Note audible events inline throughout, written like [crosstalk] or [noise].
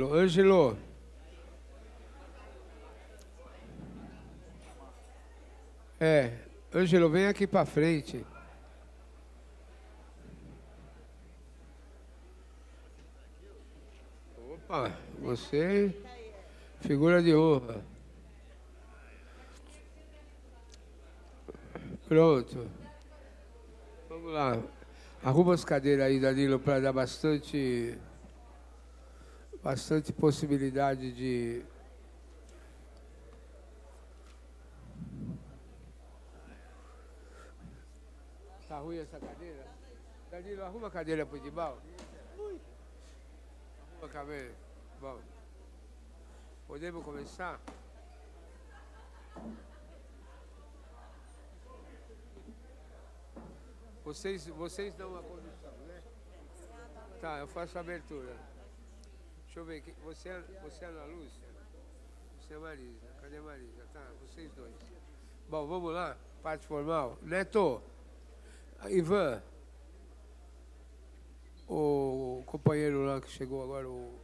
Ângelo. É, Ângelo, vem aqui para frente. Opa, você, figura de honra. Pronto. Vamos lá. Arruma as cadeiras aí, Danilo, para dar bastante, bastante possibilidade de. Tá ruim essa cadeira? Danilo, arruma a cadeira para o Dibal. Arruma a cadeira. Bom. Podemos começar? Vocês, vocês dão a condução, né? Tá, eu faço a abertura. Deixa eu ver aqui. Você, é- você é Ana Lúcia? Você é Marisa. Cadê a Marisa? Tá, vocês dois. Bom, vamos lá. Parte formal. Neto, Ivan, o companheiro lá que chegou agora, o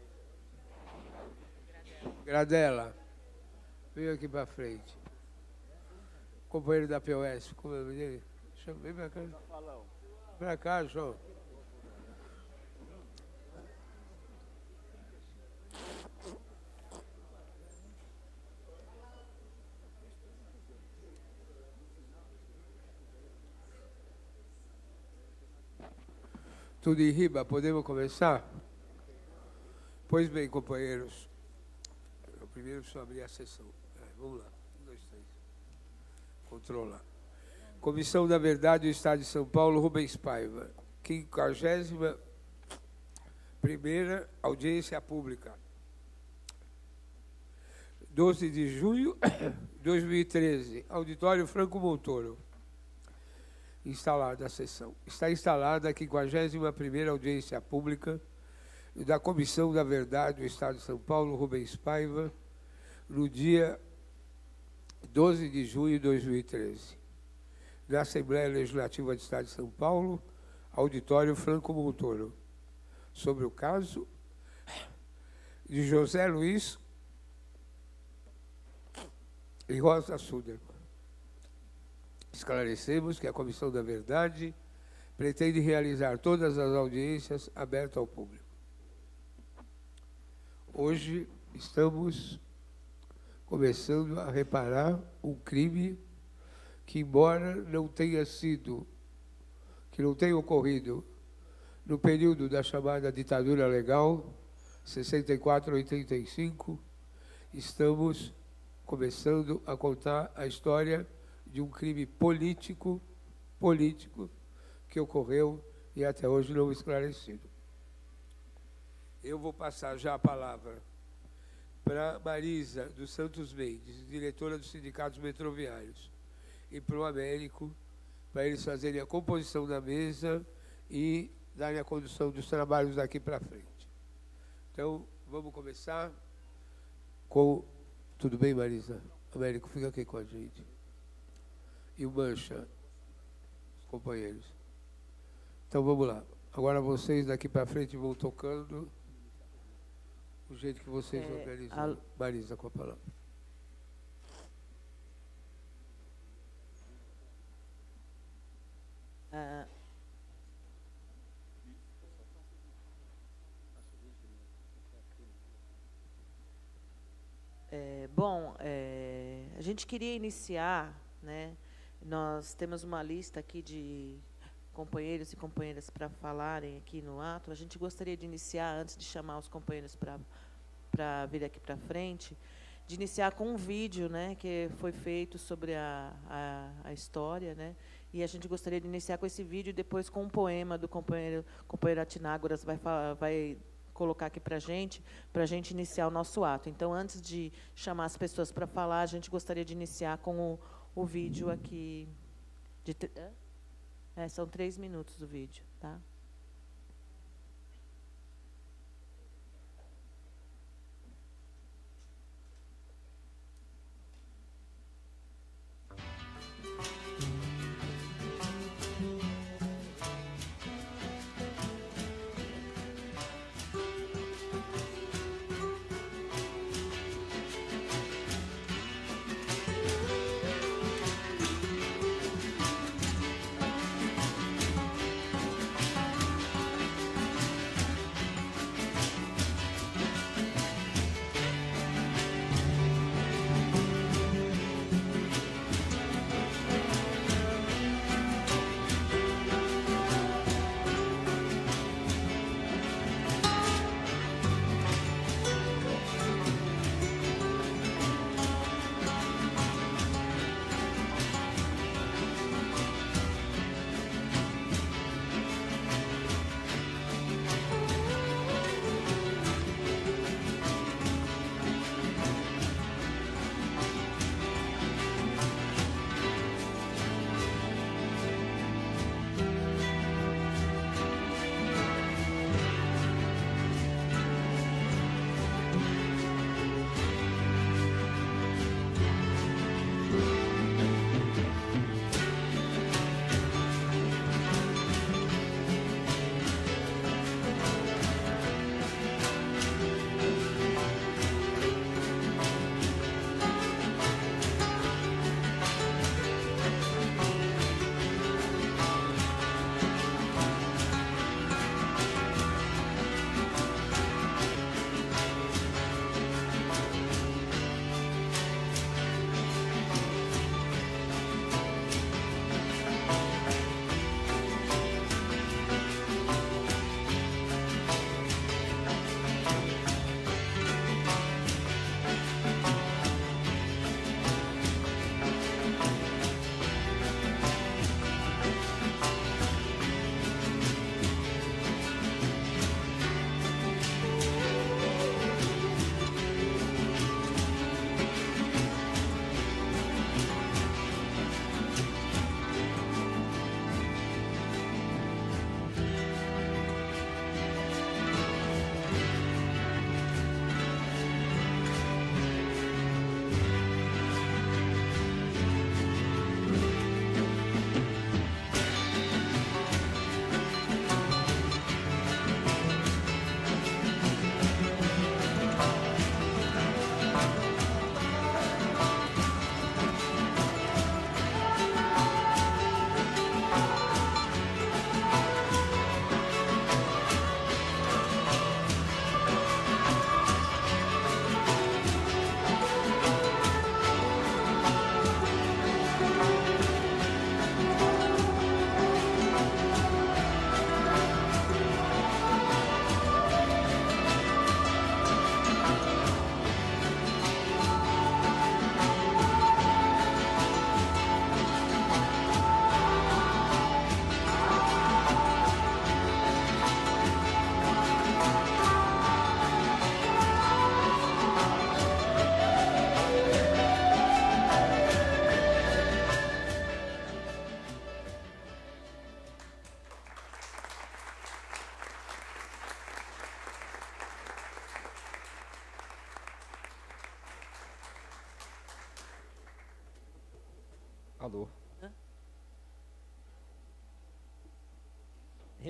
Gradela, veio aqui para frente. Companheiro da POS, como é o nome dele? Vem pra cá. Pra cá, João. Tudo em riba, podemos começar? Pois bem, companheiros. Eu primeiro preciso abrir a sessão. Vamos lá. Um, dois, três. Controlar. Comissão da Verdade do Estado de São Paulo, Rubens Paiva. 51 primeira audiência pública. 12 de junho de 2013, Auditório Franco Montoro. Instalada a sessão. Está instalada a 51ª audiência pública da Comissão da Verdade do Estado de São Paulo, Rubens Paiva, no dia 12 de junho de 2013 da Assembleia Legislativa do Estado de São Paulo, Auditório Franco Montoro, sobre o caso de José Luiz e Rosa Suder. Esclarecemos que a Comissão da Verdade pretende realizar todas as audiências abertas ao público. Hoje estamos começando a reparar um crime que, embora não tenha sido, que não tenha ocorrido no período da chamada ditadura legal, 64 85, estamos começando a contar a história de um crime político, político, que ocorreu e até hoje não esclarecido. Eu vou passar já a palavra para Marisa dos Santos Mendes, diretora dos Sindicatos Metroviários e para o Américo, para eles fazerem a composição da mesa e darem a condução dos trabalhos daqui para frente. Então, vamos começar com. Tudo bem, Marisa? Américo, fica aqui com a gente. E o Mancha, os companheiros. Então vamos lá. Agora vocês daqui para frente vão tocando o jeito que vocês é, organizam. A... Marisa, com a palavra. Ah, é, bom, é, a gente queria iniciar, né? Nós temos uma lista aqui de companheiros e companheiras para falarem aqui no ato. A gente gostaria de iniciar, antes de chamar os companheiros para vir aqui para frente, de iniciar com um vídeo né, que foi feito sobre a, a, a história, né, e a gente gostaria de iniciar com esse vídeo e depois com um poema do companheiro, companheiro Atinágoras vai, vai colocar aqui para a gente, para a gente iniciar o nosso ato. Então, antes de chamar as pessoas para falar, a gente gostaria de iniciar com o, o vídeo aqui. De, é, são três minutos o vídeo, tá?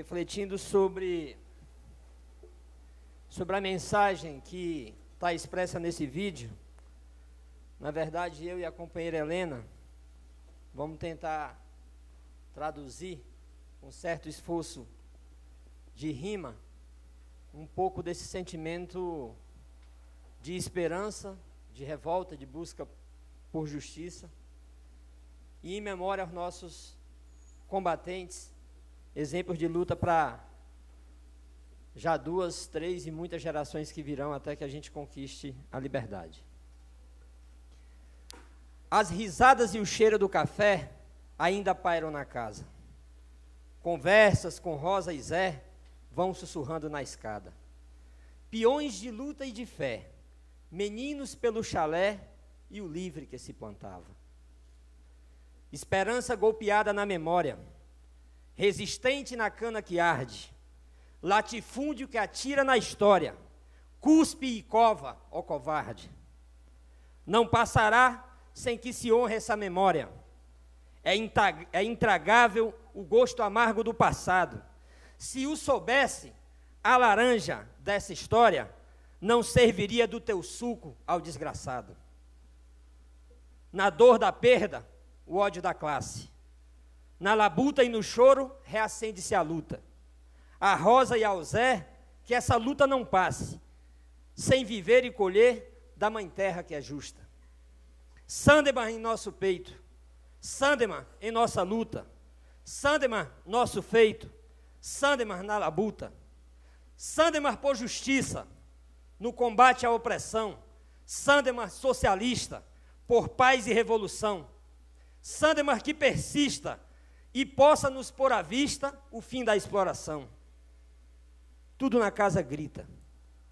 Refletindo sobre sobre a mensagem que está expressa nesse vídeo, na verdade eu e a companheira Helena vamos tentar traduzir com certo esforço de rima um pouco desse sentimento de esperança, de revolta, de busca por justiça e em memória aos nossos combatentes, exemplos de luta para já duas, três e muitas gerações que virão até que a gente conquiste a liberdade. As risadas e o cheiro do café ainda pairam na casa. Conversas com Rosa e Zé vão sussurrando na escada. Peões de luta e de fé, meninos pelo chalé e o livre que se plantava. Esperança golpeada na memória, resistente na cana que arde, latifúndio que atira na história, cuspe e cova, ó covarde. Não passará sem que se honre essa memória. É, é intragável o gosto amargo do passado. Se o soubesse, a laranja dessa história não serviria do teu suco ao desgraçado. Na dor da perda, o ódio da classe. Na labuta e no choro, reacende-se a luta a Rosa e ao Zé que essa luta não passe, sem viver e colher da mãe terra que é justa. Sandeman em nosso peito, Sandeman em nossa luta, Sandeman nosso feito, Sandeman na labuta, Sandeman por justiça, no combate à opressão, Sandeman socialista, por paz e revolução, Sandeman que persista e possa nos pôr à vista o fim da exploração. Tudo na casa grita.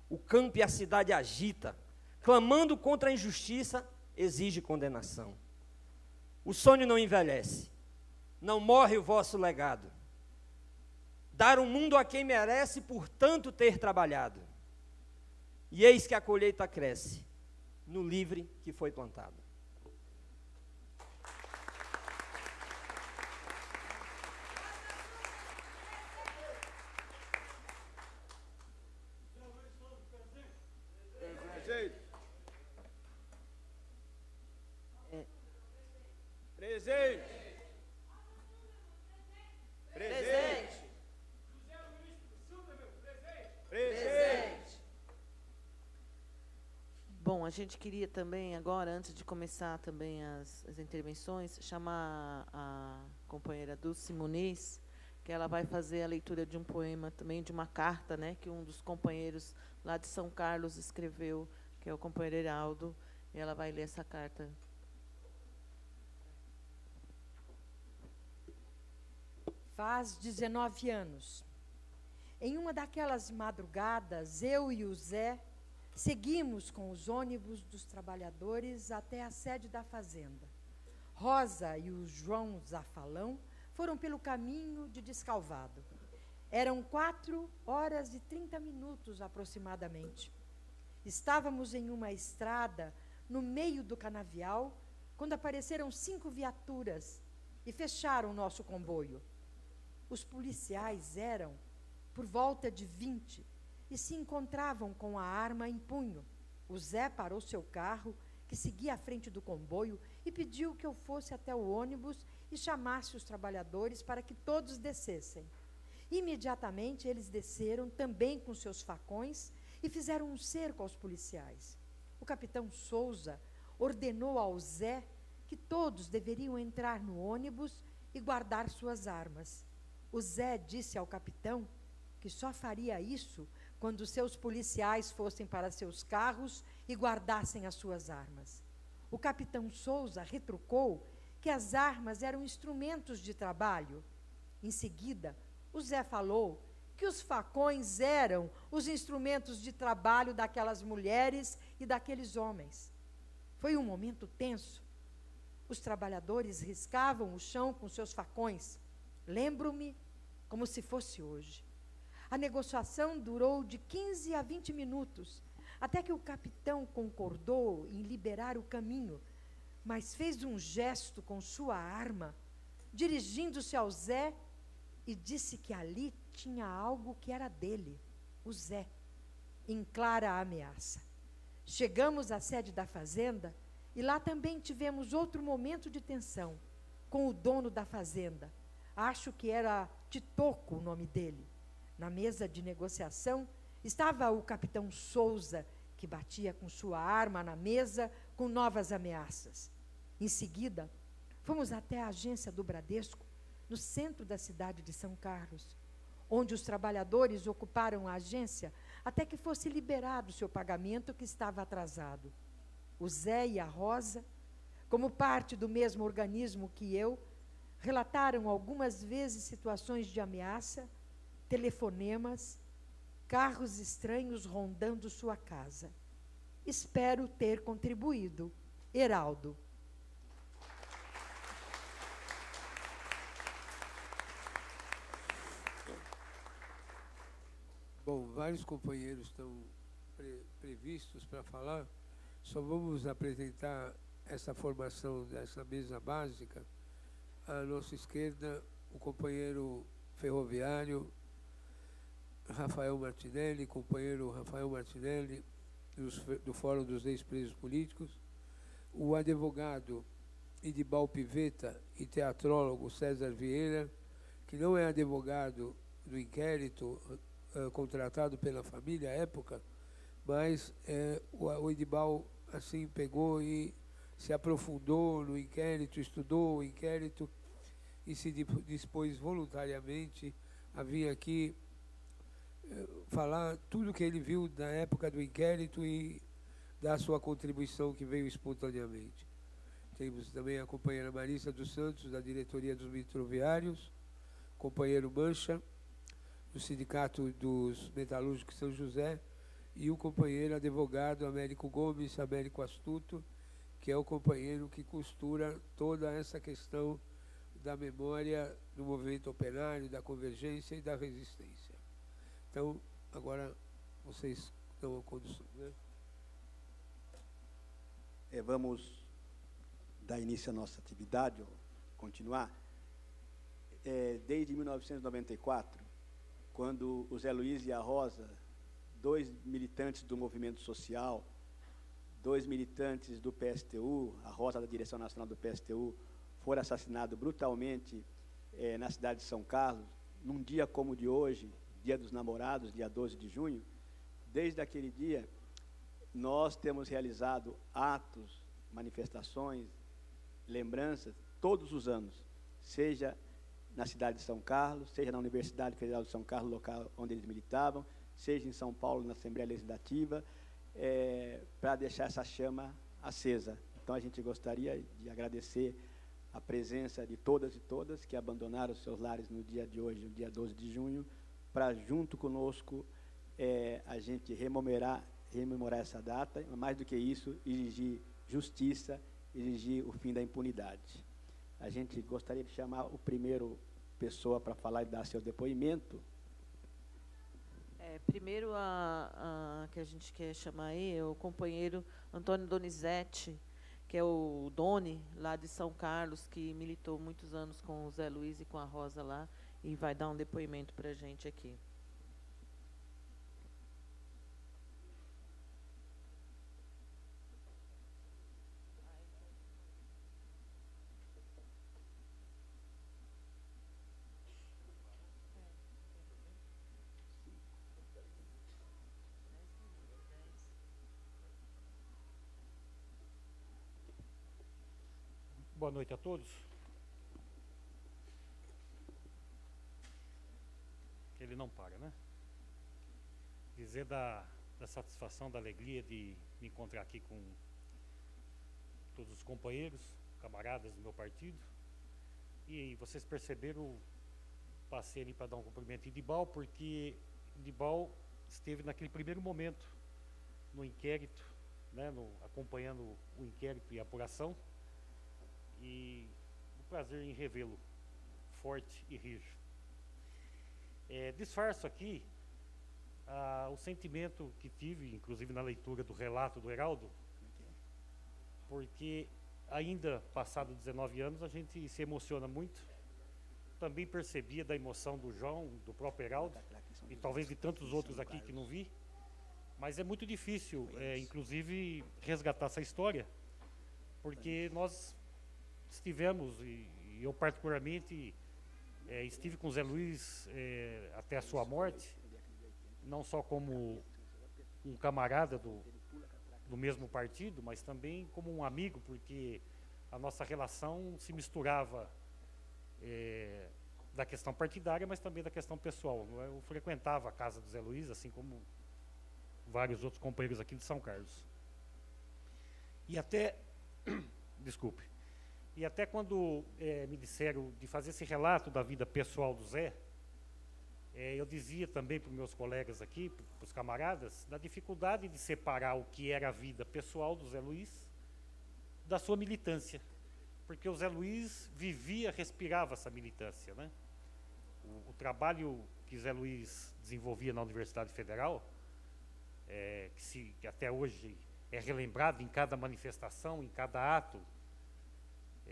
O campo e a cidade agita. Clamando contra a injustiça, exige condenação. O sonho não envelhece. Não morre o vosso legado. Dar um mundo a quem merece por tanto ter trabalhado. E eis que a colheita cresce no livre que foi plantado. Gente queria também, agora, antes de começar também as, as intervenções, chamar a, companheira Dulce Muniz, que ela vai fazer a leitura de um poema também, de uma carta, né, que um dos companheiros lá de São Carlos escreveu, que é o companheiro Heraldo, e ela vai ler essa carta. Faz 19 anos. Em uma daquelas madrugadas, eu e o Zé Seguimos com os ônibus dos trabalhadores até a sede da fazenda. Rosa e o João Zafalão foram pelo caminho de Descalvado. Eram quatro horas e trinta minutos aproximadamente. Estávamos em uma estrada no meio do canavial quando apareceram cinco viaturas e fecharam nosso comboio. Os policiais eram por volta de vinte e se encontravam com a arma em punho. O Zé parou seu carro, que seguia à frente do comboio, e pediu que eu fosse até o ônibus e chamasse os trabalhadores para que todos descessem. Imediatamente eles desceram, também com seus facões, e fizeram um cerco aos policiais. O capitão Souza ordenou ao Zé que todos deveriam entrar no ônibus e guardar suas armas. O Zé disse ao capitão que só faria isso quando seus policiais fossem para seus carros e guardassem as suas armas. O capitão Souza retrucou que as armas eram instrumentos de trabalho. Em seguida, o Zé falou que os facões eram os instrumentos de trabalho daquelas mulheres e daqueles homens. Foi um momento tenso. Os trabalhadores riscavam o chão com seus facões. Lembro-me como se fosse hoje. A negociação durou de 15 a 20 minutos, até que o capitão concordou em liberar o caminho, mas fez um gesto com sua arma, dirigindo-se ao Zé e disse que ali tinha algo que era dele, o Zé, em clara ameaça. Chegamos à sede da fazenda e lá também tivemos outro momento de tensão com o dono da fazenda. Acho que era Titoco o nome dele. Na mesa de negociação estava o capitão Souza, que batia com sua arma na mesa com novas ameaças. Em seguida, fomos até a agência do Bradesco, no centro da cidade de São Carlos, onde os trabalhadores ocuparam a agência até que fosse liberado seu pagamento que estava atrasado. O Zé e a Rosa, como parte do mesmo organismo que eu, relataram algumas vezes situações de ameaça, telefonemas, carros estranhos rondando sua casa. Espero ter contribuído. Heraldo. Bom, vários companheiros estão pre previstos para falar. Só vamos apresentar essa formação dessa mesa básica. À nossa esquerda, o companheiro ferroviário Rafael Martinelli, companheiro Rafael Martinelli, do Fórum dos Ex-Presos Políticos, o advogado Idibal Piveta e teatrólogo César Vieira, que não é advogado do inquérito uh, contratado pela família à época, mas uh, o, Idibal assim pegou e se aprofundou no inquérito, estudou o inquérito e se dispôs voluntariamente a vir aqui falar tudo que ele viu na época do inquérito e dar sua contribuição que veio espontaneamente. Temos também a companheira Marisa dos Santos, da diretoria dos metroviários, companheiro Mancha, do Sindicato dos Metalúrgicos São José, e o companheiro advogado Américo Gomes, Américo Astuto, que é o companheiro que costura toda essa questão da memória do movimento operário, da convergência e da resistência. Então, agora vocês dão a condição. Né? É, vamos dar início à nossa atividade, ou continuar. É, desde 1994, quando o Zé Luiz e a Rosa, dois militantes do movimento social, dois militantes do PSTU, a Rosa da direção nacional do PSTU, foram assassinados brutalmente é, na cidade de São Carlos, num dia como o de hoje, Dia dos Namorados, dia 12 de junho, desde aquele dia, nós temos realizado atos, manifestações, lembranças, todos os anos, seja na cidade de São Carlos, seja na Universidade Federal de São Carlos, local onde eles militavam, seja em São Paulo, na Assembleia Legislativa, é, para deixar essa chama acesa. Então, a gente gostaria de agradecer a presença de todas e todas que abandonaram seus lares no dia de hoje, no dia 12 de junho, para junto conosco é, a gente rememorar, rememorar essa data, mais do que isso, exigir justiça, exigir o fim da impunidade. A gente gostaria de chamar o primeiro pessoa para falar e dar seu depoimento. É, primeiro a, a, que a gente quer chamar aí é o companheiro Antônio Donizete, que é o Doni, lá de São Carlos, que militou muitos anos com o Zé Luiz e com a Rosa lá e vai dar um depoimento para a gente aqui. Boa noite a todos. Ele não para, né? Dizer da, da satisfação, da alegria de me encontrar aqui com todos os companheiros, camaradas do meu partido. E vocês perceberam, passei ali para dar um cumprimento em Dibal, porque Dibal esteve naquele primeiro momento no inquérito, né, no, acompanhando o inquérito e a apuração. E o prazer em revê-lo forte e rijo. É, disfarço aqui ah, o sentimento que tive, inclusive na leitura do relato do Heraldo, porque ainda passado 19 anos, a gente se emociona muito. Também percebia da emoção do João, do próprio Heraldo, e talvez de tantos outros aqui que não vi. Mas é muito difícil, é, inclusive, resgatar essa história, porque nós estivemos, e, e eu particularmente é, estive com o Zé Luiz é, até a sua morte, não só como um camarada do, do mesmo partido, mas também como um amigo, porque a nossa relação se misturava é, da questão partidária, mas também da questão pessoal. Eu frequentava a casa do Zé Luiz, assim como vários outros companheiros aqui de São Carlos. E até, [coughs] desculpe, e até quando é, me disseram de fazer esse relato da vida pessoal do Zé, é, eu dizia também para os meus colegas aqui, para os camaradas, da dificuldade de separar o que era a vida pessoal do Zé Luiz da sua militância. Porque o Zé Luiz vivia, respirava essa militância. Né? O, o trabalho que Zé Luiz desenvolvia na Universidade Federal é, que, se, que até hoje é relembrado em cada manifestação, em cada ato,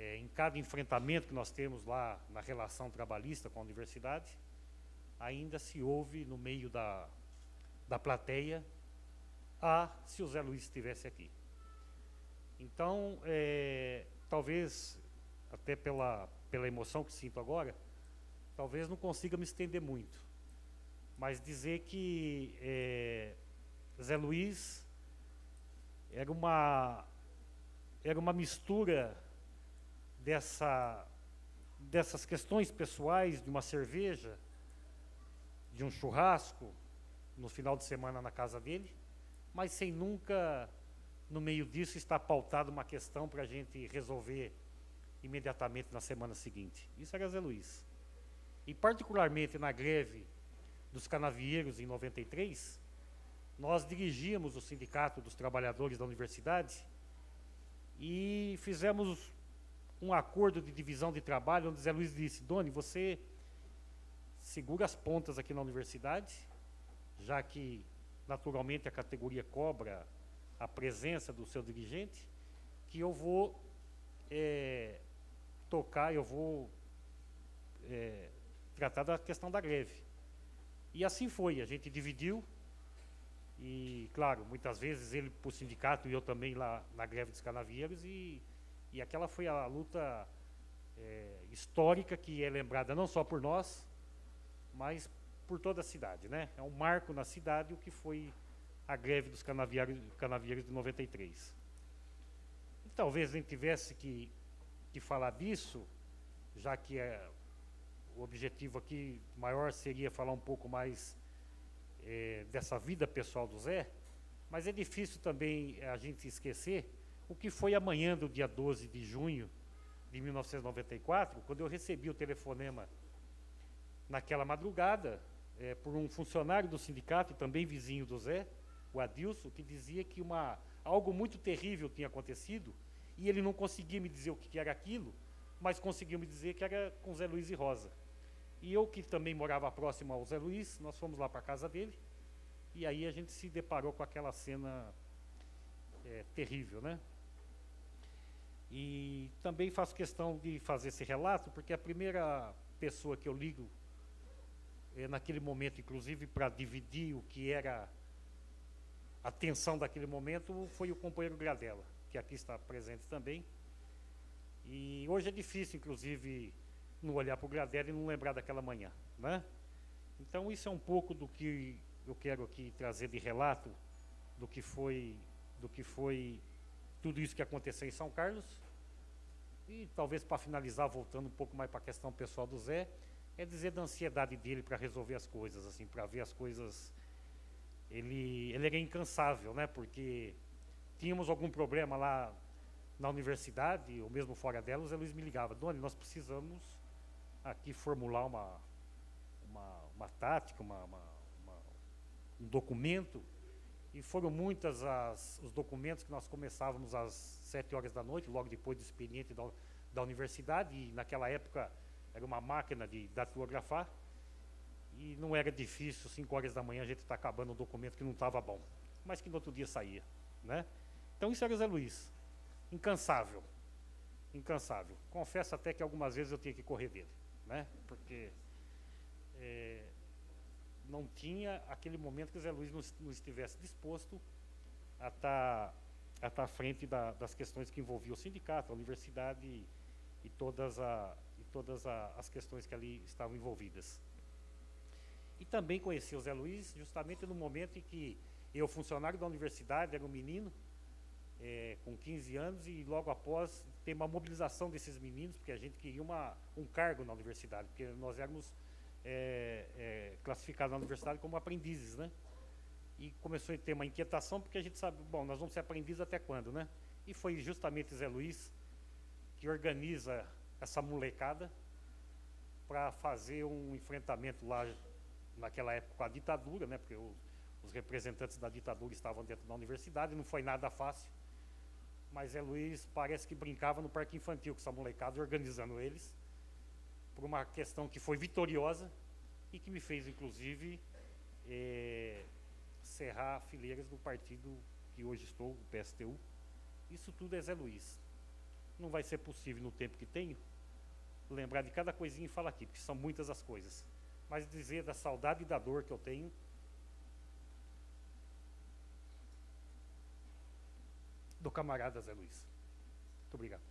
é, em cada enfrentamento que nós temos lá na relação trabalhista com a universidade, ainda se ouve no meio da, da plateia, ah, se o Zé Luiz estivesse aqui. Então, é, talvez, até pela, pela emoção que sinto agora, talvez não consiga me estender muito, mas dizer que é, Zé Luiz era uma, era uma mistura dessa, dessas questões pessoais de uma cerveja, de um churrasco no final de semana na casa dele, mas sem nunca, no meio disso, estar pautado uma questão para a gente resolver imediatamente na semana seguinte. Isso era Zé Luiz. E particularmente na greve dos canavieiros em 93, nós dirigíamos o Sindicato dos Trabalhadores da Universidade e fizemos um acordo de divisão de trabalho, onde Zé Luiz disse, Doni, você segura as pontas aqui na universidade, já que naturalmente a categoria cobra a presença do seu dirigente, que eu vou é, tocar, eu vou é, tratar da questão da greve. E assim foi, a gente dividiu, e, claro, muitas vezes ele para o sindicato e eu também lá na greve dos canavieiros. E, e aquela foi a luta é, histórica que é lembrada não só por nós, mas por toda a cidade. Né? É um marco na cidade o que foi a greve dos canavieiros, de 93. E talvez gente tivesse que, que falar disso, já que é, o objetivo aqui maior seria falar um pouco mais é, dessa vida pessoal do Zé, mas é difícil também a gente esquecer o que foi amanhã do dia 12 de junho de 1994, quando eu recebi o telefonema naquela madrugada é, por um funcionário do sindicato também vizinho do Zé, o Adilson, que dizia que uma, algo muito terrível tinha acontecido e ele não conseguia me dizer o que era aquilo, mas conseguiu me dizer que era com Zé Luiz e Rosa. E eu, que também morava próximo ao Zé Luiz, nós fomos lá para a casa dele, e aí a gente se deparou com aquela cena é, terrível, né? E também faço questão de fazer esse relato, porque a primeira pessoa que eu ligo, é, naquele momento, inclusive, para dividir o que era a tensão daquele momento, foi o companheiro Gradella, que aqui está presente também. E hoje é difícil, inclusive, não olhar para o Gradel e não lembrar daquela manhã. Né? Então, isso é um pouco do que eu quero aqui trazer de relato do que foi, do que foi tudo isso que aconteceu em São Carlos. E talvez para finalizar, voltando um pouco mais para a questão pessoal do Zé, é dizer da ansiedade dele para resolver as coisas, assim, para ver as coisas. Ele, ele era incansável, né? Porque tínhamos algum problema lá na universidade, ou mesmo fora dela, Zé Luiz me ligava, Doni, nós precisamos aqui formular uma, uma, uma tática, uma, uma, um documento, e foram muitas as, os documentos que nós começávamos às sete horas da noite, logo depois do expediente da, da universidade, e naquela época era uma máquina de datilografar, e não era difícil, cinco horas da manhã, a gente está acabando um documento que não estava bom, mas que no outro dia saía. Né? Então isso era Zé Luiz, incansável. incansável. Confesso até que algumas vezes eu tinha que correr dele, né? Porque é, não tinha aquele momento que Zé Luiz não, não estivesse disposto a estar tá, a tá à frente da, das questões que envolviam o sindicato, a universidade e, e todas, a, e todas a, as questões que ali estavam envolvidas. E também conheci o Zé Luiz justamente no momento em que eu, funcionário da universidade, era um menino, é, com 15 anos, e logo após ter uma mobilização desses meninos, porque a gente queria uma, um cargo na universidade, porque nós éramos é, é, classificados na universidade como aprendizes, né? E começou a ter uma inquietação, porque a gente sabe, bom, nós vamos ser aprendizes até quando, né? E foi justamente Zé Luiz que organiza essa molecada para fazer um enfrentamento lá naquela época com a ditadura, né? Porque os representantes da ditadura estavam dentro da universidade, não foi nada fácil. Mas Zé Luiz parece que brincava no parque infantil com essa molecada, organizando eles, por uma questão que foi vitoriosa e que me fez, inclusive, é, cerrar fileiras do partido que hoje estou, o PSTU. Isso tudo é Zé Luiz. Não vai ser possível no tempo que tenho lembrar de cada coisinha e falar aqui, porque são muitas as coisas. Mas dizer da saudade e da dor que eu tenho do camarada Zé Luiz. Muito obrigado.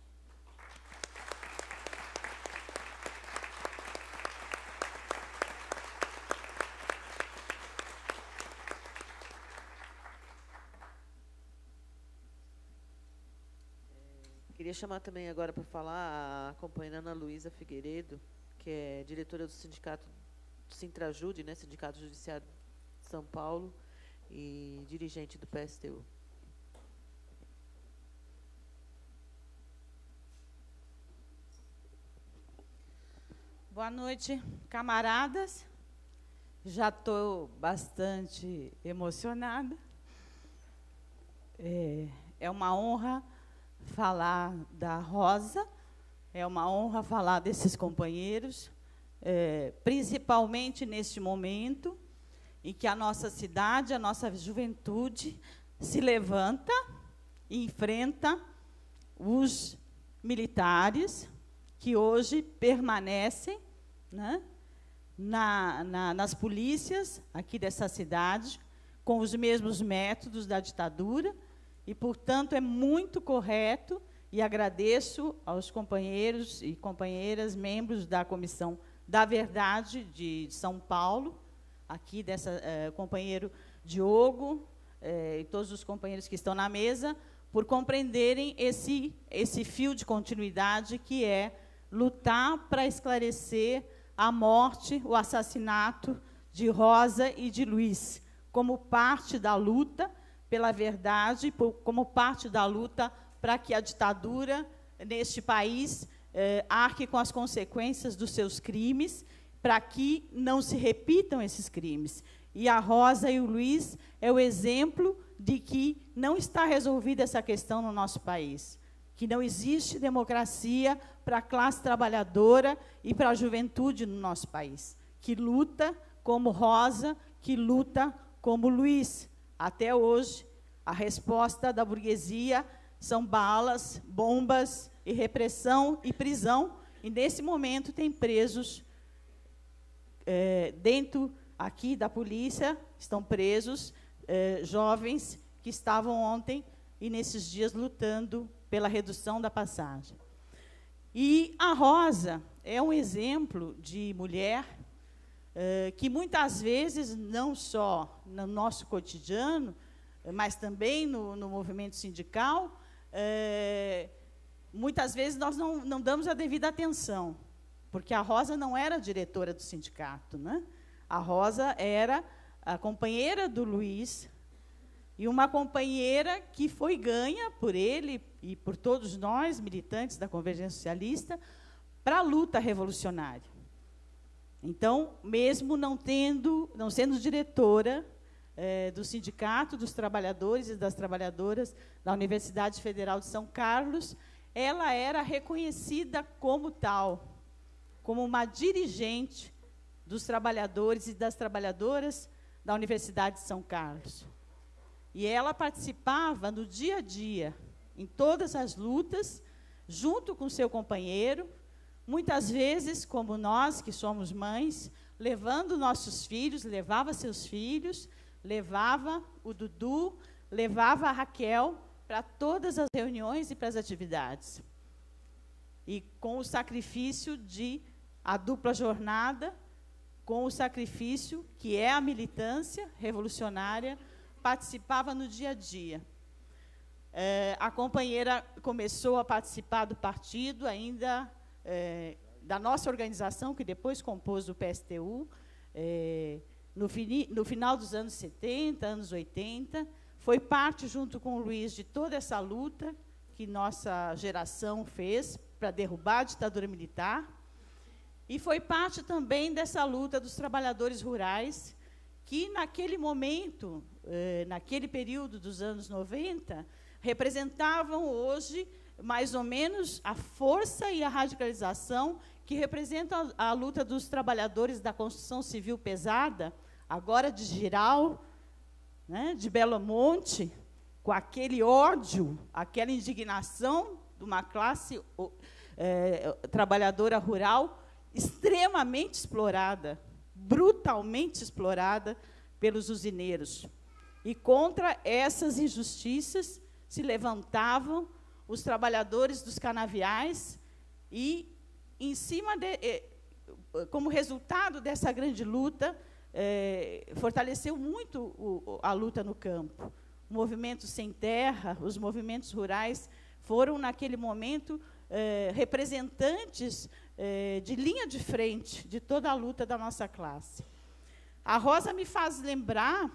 Queria chamar também agora para falar a companheira Ana Luísa Figueiredo, que é diretora do sindicato Sintrajude, né, Sindicato Judiciário de São Paulo, e dirigente do PSTU. Boa noite, camaradas. Já estou bastante emocionada. É, é uma honra falar da Rosa, é uma honra falar desses companheiros, é, principalmente neste momento em que a nossa cidade, a nossa juventude se levanta e enfrenta os militares que hoje permanecem né, na, na, nas polícias aqui dessa cidade, com os mesmos métodos da ditadura, e, portanto, é muito correto e agradeço aos companheiros e companheiras, membros da Comissão da Verdade de São Paulo, aqui dessa eh, companheiro Diogo eh, e todos os companheiros que estão na mesa, por compreenderem esse, esse fio de continuidade que é lutar para esclarecer a morte, o assassinato de Rosa e de Luiz, como parte da luta pela verdade, como parte da luta para que a ditadura neste país eh, arque com as consequências dos seus crimes, para que não se repitam esses crimes. E a Rosa e o Luiz é o exemplo de que não está resolvida essa questão no nosso país que não existe democracia para a classe trabalhadora e para a juventude no nosso país, que luta como Rosa, que luta como Luiz. Até hoje, a resposta da burguesia são balas, bombas e repressão e prisão. E nesse momento tem presos é, dentro aqui da polícia, estão presos é, jovens que estavam ontem e nesses dias lutando pela redução da passagem. E a Rosa é um exemplo de mulher eh, que muitas vezes, não só no nosso cotidiano, mas também no, no movimento sindical, eh, muitas vezes nós não, não damos a devida atenção, porque a Rosa não era diretora do sindicato. Né? A Rosa era a companheira do Luiz, e uma companheira que foi ganha por ele e por todos nós, militantes da Convergência Socialista, para a luta revolucionária. Então, mesmo não tendo, não sendo diretora é, do Sindicato dos Trabalhadores e das Trabalhadoras da Universidade Federal de São Carlos, ela era reconhecida como tal, como uma dirigente dos trabalhadores e das trabalhadoras da Universidade de São Carlos. E ela participava no dia a dia, em todas as lutas, junto com seu companheiro, muitas vezes, como nós que somos mães, levando nossos filhos, levava seus filhos, levava o Dudu, levava a Raquel para todas as reuniões e para as atividades. E com o sacrifício de a dupla jornada, com o sacrifício que é a militância revolucionária, participava no dia a dia. É, a companheira começou a participar do partido, ainda é, da nossa organização, que depois compôs o PSTU, é, no, fini, no, final dos anos 70, anos 80. Foi parte, junto com o Luiz, de toda essa luta que nossa geração fez para derrubar a ditadura militar. E foi parte também dessa luta dos trabalhadores rurais, que naquele momento, eh, naquele período dos anos 90, representavam hoje mais ou menos a força e a radicalização que representam a, a luta dos trabalhadores da construção civil pesada, agora de Giral, né, de Belo Monte, com aquele ódio, aquela indignação de uma classe é, trabalhadora rural extremamente explorada, brutalmente explorada pelos usineiros. E contra essas injustiças, se levantavam os trabalhadores dos canaviais e, em cima de, eh, como resultado dessa grande luta, eh, fortaleceu muito o, a luta no campo. O movimento sem terra, os movimentos rurais foram, naquele momento, eh, representantes de linha de frente de toda a luta da nossa classe. A Rosa me faz lembrar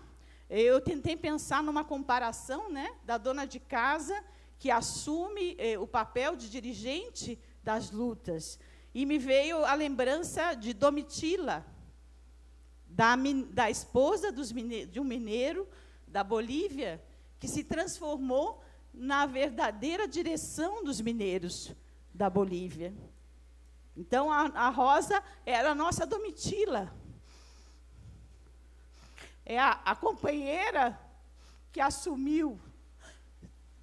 eu tentei pensar numa comparação né, da dona de casa que assume eh, o papel de dirigente das lutas. E me veio a lembrança de Domitila, da, da esposa de um mineiro da Bolívia, que se transformou na verdadeira direção dos mineiros da Bolívia. Então, a, a Rosa era a nossa Domitila é a, a companheira que assumiu,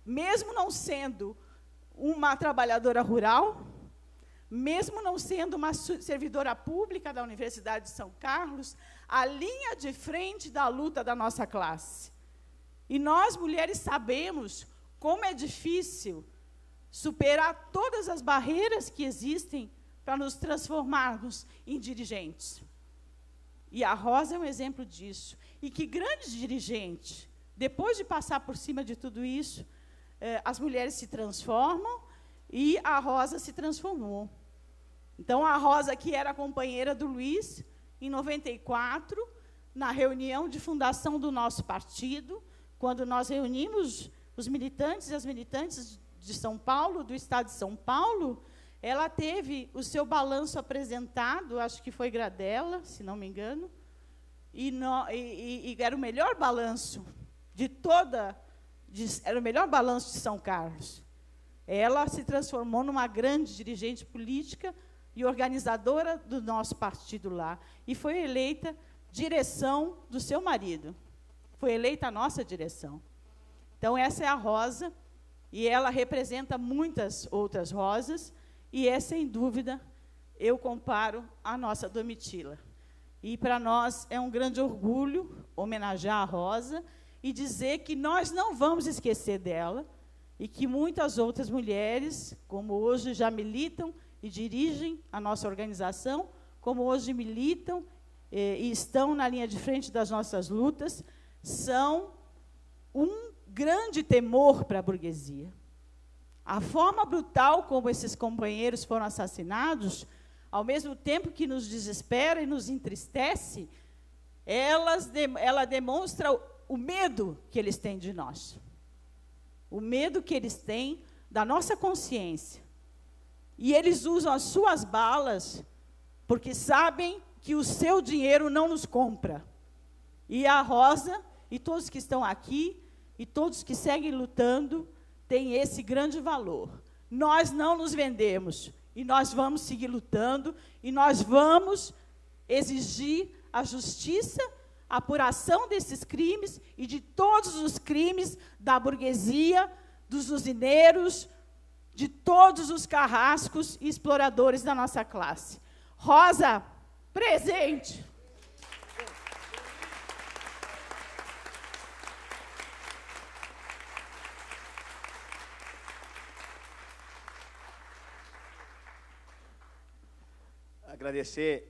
mesmo não sendo uma trabalhadora rural, mesmo não sendo uma servidora pública da Universidade de São Carlos, a linha de frente da luta da nossa classe. E nós, mulheres, sabemos como é difícil superar todas as barreiras que existem para nos transformarmos em dirigentes. E a Rosa é um exemplo disso. E que grande dirigente, depois de passar por cima de tudo isso, eh, as mulheres se transformam e a Rosa se transformou. Então, a Rosa, que era companheira do Luiz, em 94, na reunião de fundação do nosso partido, quando nós reunimos os militantes e as militantes de São Paulo, do estado de São Paulo, ela teve o seu balanço apresentado, acho que foi Gradela, se não me engano, e, no, e, e era o melhor balanço de toda, de, era o melhor balanço de São Carlos. Ela se transformou numa grande dirigente política e organizadora do nosso partido lá. E foi eleita direção do seu marido. Foi eleita a nossa direção. Então, essa é a rosa, e ela representa muitas outras rosas, e é, sem dúvida, eu comparo a nossa Domitila. E para nós é um grande orgulho homenagear a Rosa e dizer que nós não vamos esquecer dela e que muitas outras mulheres, como hoje já militam e dirigem a nossa organização, como hoje militam eh, e estão na linha de frente das nossas lutas, são um grande temor para a burguesia. A forma brutal como esses companheiros foram assassinados ao mesmo tempo que nos desespera e nos entristece, elas, ela demonstra o medo que eles têm de nós. O medo que eles têm da nossa consciência. E eles usam as suas balas porque sabem que o seu dinheiro não nos compra. E a Rosa e todos que estão aqui e todos que seguem lutando têm esse grande valor. Nós não nos vendemos. E nós vamos seguir lutando e nós vamos exigir a justiça, apuração desses crimes e de todos os crimes da burguesia, dos usineiros, de todos os carrascos e exploradores da nossa classe. Rosa, presente. Agradecer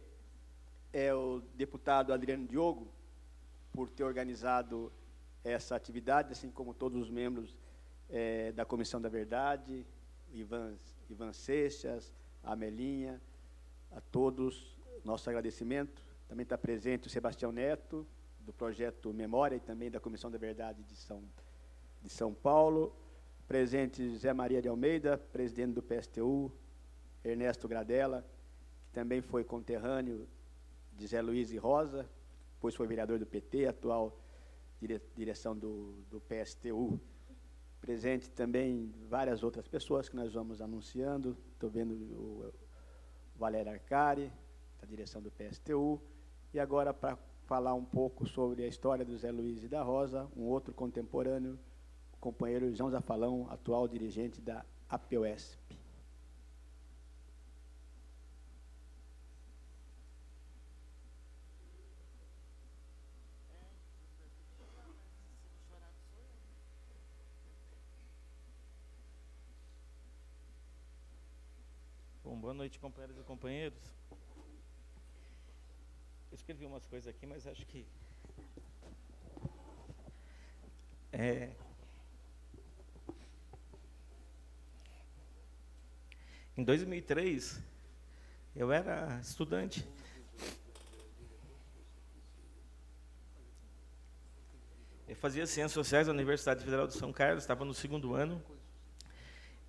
é, o deputado Adriano Diogo por ter organizado essa atividade, assim como todos os membros é, da Comissão da Verdade, Ivan, Ivan Seixas, a Melinha, a todos, nosso agradecimento. Também está presente o Sebastião Neto, do projeto Memória e também da Comissão da Verdade de São, de São Paulo. Presente Zé Maria de Almeida, presidente do PSTU, Ernesto Gradella, que também foi conterrâneo de Zé Luiz e Rosa, depois foi vereador do PT, atual dire, direção do, do PSTU. Presente também várias outras pessoas que nós vamos anunciando. Estou vendo o Valério Arcari, da direção do PSTU. E agora, para falar um pouco sobre a história do Zé Luiz e da Rosa, um outro contemporâneo, o companheiro João Zafalão, atual dirigente da APOSP. Noite, companheiras e companheiros. Eu escrevi umas coisas aqui, mas acho que. É. Em 2003, eu era estudante. Eu fazia Ciências Sociais na Universidade Federal de São Carlos, estava no segundo ano.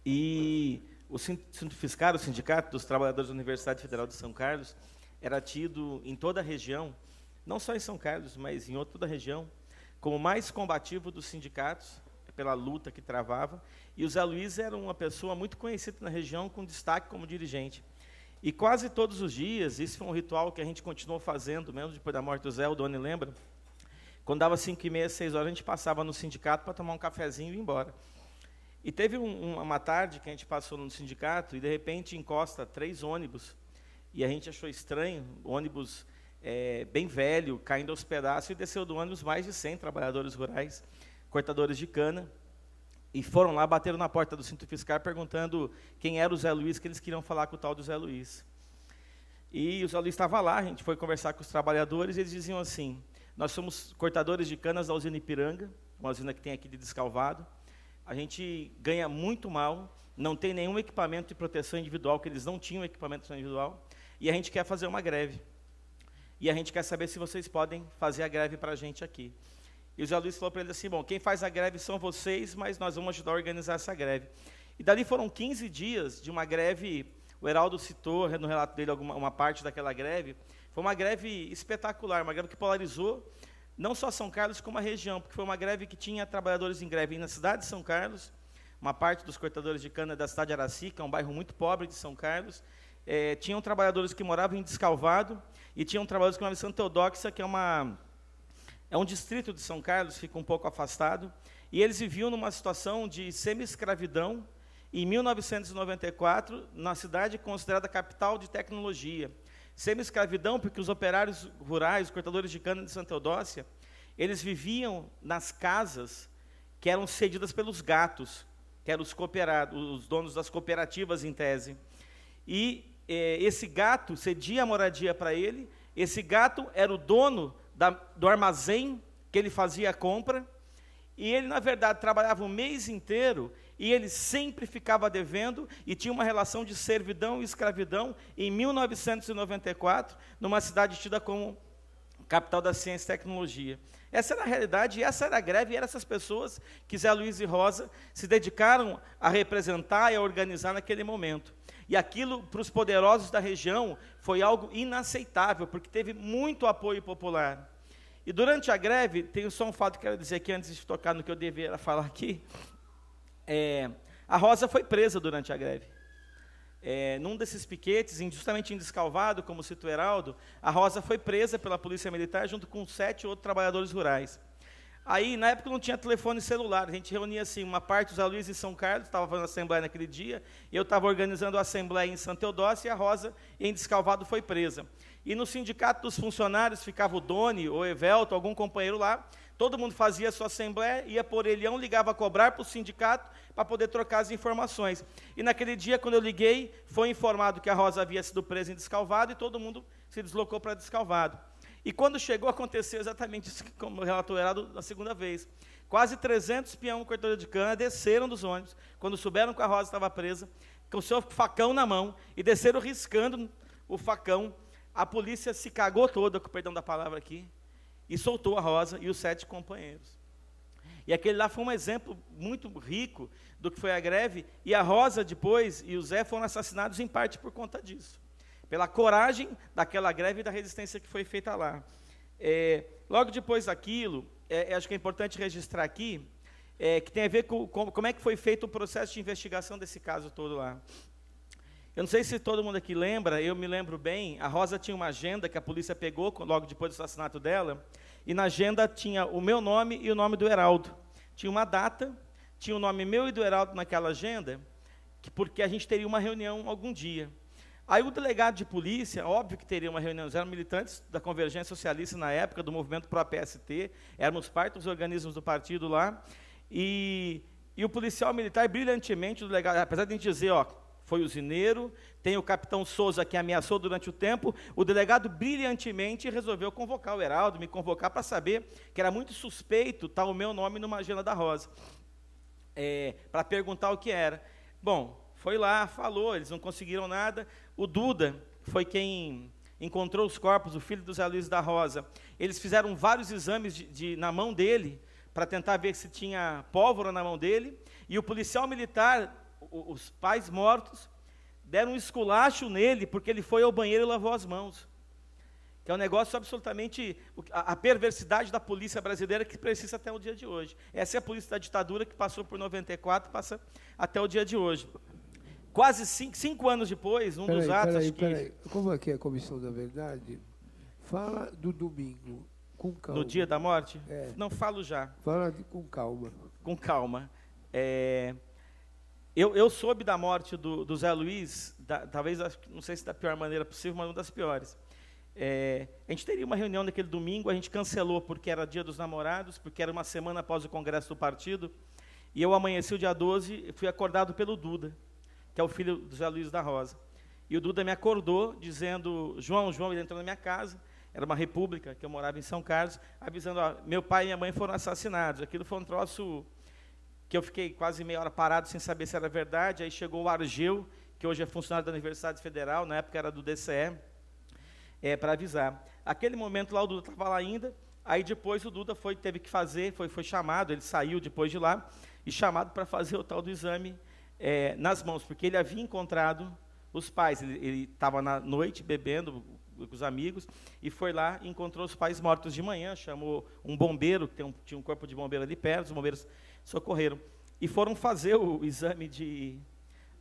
E o Sindicato, o Sindicato dos Trabalhadores da Universidade Federal de São Carlos, era tido em toda a região, não só em São Carlos, mas em toda a região, como mais combativo dos sindicatos, pela luta que travava. E o Zé Luiz era uma pessoa muito conhecida na região, com destaque como dirigente. E quase todos os dias, isso foi um ritual que a gente continuou fazendo, mesmo depois da morte do Zé, o Doni lembra? Quando dava 5 e meia, 6 horas, a gente passava no sindicato para tomar um cafezinho e ir embora. E teve um, uma tarde que a gente passou no sindicato e, de repente, encosta três ônibus. E a gente achou estranho, ônibus é, bem velho, caindo aos pedaços, e desceu do ônibus mais de 100 trabalhadores rurais, cortadores de cana. E foram lá, bateram na porta do cinto fiscal, perguntando quem era o Zé Luiz, que eles queriam falar com o tal do Zé Luiz. E o Zé Luiz estava lá, a gente foi conversar com os trabalhadores, e eles diziam assim, nós somos cortadores de canas da usina Ipiranga, uma usina que tem aqui de Descalvado, a gente ganha muito mal, não tem nenhum equipamento de proteção individual, que eles não tinham equipamento de proteção individual, e a gente quer fazer uma greve. E a gente quer saber se vocês podem fazer a greve para a gente aqui. E o Zé Luiz falou para ele assim, bom, quem faz a greve são vocês, mas nós vamos ajudar a organizar essa greve. E dali foram 15 dias de uma greve, o Heraldo citou no relato dele alguma, uma parte daquela greve, foi uma greve espetacular, uma greve que polarizou não só São Carlos, como a região, porque foi uma greve que tinha trabalhadores em greve na cidade de São Carlos, uma parte dos cortadores de cana da cidade de Araci, que é um bairro muito pobre de São Carlos, é, tinham trabalhadores que moravam em Descalvado, e tinham trabalhadores que moravam em Santa Teodóxia, que é, uma, é um distrito de São Carlos, fica um pouco afastado, e eles viviam numa situação de semi-escravidão, em 1994, na cidade considerada capital de tecnologia. Semi-escravidão, porque os operários rurais, os cortadores de cana de Santa Teodócia, eles viviam nas casas que eram cedidas pelos gatos, que eram os cooperados, os donos das cooperativas em tese. E eh, esse gato cedia a moradia para ele, esse gato era o dono da, do armazém que ele fazia a compra, e ele, na verdade, trabalhava o mês inteiro e ele sempre ficava devendo e tinha uma relação de servidão e escravidão em 1994, numa cidade tida como capital da ciência e tecnologia. Essa era a realidade, e essa era a greve, e eram essas pessoas que Zé Luiz e Rosa se dedicaram a representar e a organizar naquele momento. E aquilo, para os poderosos da região, foi algo inaceitável, porque teve muito apoio popular. E durante a greve, tem só um fato que quero dizer aqui, antes de tocar no que eu deveria falar aqui, é, a Rosa foi presa durante a greve. É, num desses piquetes, justamente em Descalvado, como cita o Heraldo, a Rosa foi presa pela Polícia Militar junto com sete outros trabalhadores rurais. Aí, na época, não tinha telefone celular. A gente reunia assim, uma parte dos Luiz em São Carlos, estava fazendo assembleia naquele dia, eu estava organizando a assembleia em Santa Eudócia e a Rosa, em Descalvado, foi presa. E no sindicato dos funcionários ficava o Doni, o Evelto, algum companheiro lá, todo mundo fazia sua assembleia, ia por orelhão, ligava a cobrar para o sindicato para poder trocar as informações. E naquele dia, quando eu liguei, foi informado que a Rosa havia sido presa em Descalvado e todo mundo se deslocou para Descalvado. E quando chegou, [laughs] aconteceu exatamente isso como relatou Heraldo na segunda vez. Quase 300 peão cortador de cana desceram dos ônibus, quando souberam que a Rosa estava presa, com o seu facão na mão, e desceram riscando o facão. A polícia se cagou toda, com perdão da palavra aqui, e soltou a Rosa e os sete companheiros. E aquele lá foi um exemplo muito rico do que foi a greve, e a Rosa depois e o Zé foram assassinados em parte por conta disso pela coragem daquela greve e da resistência que foi feita lá. É, logo depois daquilo, é, acho que é importante registrar aqui, é, que tem a ver com, com, como é que foi feito o processo de investigação desse caso todo lá. Eu não sei se todo mundo aqui lembra, eu me lembro bem, a Rosa tinha uma agenda que a polícia pegou logo depois do assassinato dela, e na agenda tinha o meu nome e o nome do Heraldo. Tinha uma data, tinha o nome meu e do Heraldo naquela agenda, que, porque a gente teria uma reunião algum dia. Aí o delegado de polícia, óbvio que teria uma reunião, eram militantes da Convergência Socialista na época, do movimento pró-PST, éramos parte dos organismos do partido lá, e, e o policial militar, brilhantemente, o delegado, apesar de a gente dizer, ó, foi o Zineiro, tem o capitão Souza que ameaçou durante o tempo, o delegado brilhantemente resolveu convocar o Heraldo, me convocar para saber que era muito suspeito estar o meu nome numa agenda da Rosa, é, para perguntar o que era. Bom, foi lá, falou, eles não conseguiram nada. O Duda foi quem encontrou os corpos, o filho do Zé Luiz da Rosa. Eles fizeram vários exames de, de na mão dele, para tentar ver se tinha pólvora na mão dele. E o policial militar, os pais mortos, deram um esculacho nele, porque ele foi ao banheiro e lavou as mãos. Que é um negócio absolutamente. A, a perversidade da polícia brasileira que precisa até o dia de hoje. Essa é a polícia da ditadura que passou por 94, passa até o dia de hoje. Quase cinco, cinco anos depois, um peraí, dos atos. Peraí, que... peraí. Como aqui é a Comissão da Verdade, fala do domingo, com calma. No dia da morte? É. Não falo já. Fala de, com calma. Com calma. É, eu, eu soube da morte do, do Zé Luiz, da, talvez, não sei se da pior maneira possível, mas uma das piores. É, a gente teria uma reunião naquele domingo, a gente cancelou porque era dia dos namorados, porque era uma semana após o congresso do partido, e eu amanheci o dia 12 e fui acordado pelo Duda que é o filho do José Luiz da Rosa. E o Duda me acordou dizendo, João, João, ele entrou na minha casa, era uma república, que eu morava em São Carlos, avisando, ó, meu pai e minha mãe foram assassinados. Aquilo foi um troço que eu fiquei quase meia hora parado sem saber se era verdade. Aí chegou o Argeu, que hoje é funcionário da Universidade Federal, na época era do DCE, é, para avisar. Aquele momento lá, o Duda estava lá ainda, aí depois o Duda foi, teve que fazer, foi, foi chamado, ele saiu depois de lá, e chamado para fazer o tal do exame é, nas mãos, porque ele havia encontrado os pais. Ele estava na noite bebendo com os amigos e foi lá e encontrou os pais mortos de manhã. Chamou um bombeiro, que um, tinha um corpo de bombeiro ali perto, os bombeiros socorreram. E foram fazer o exame de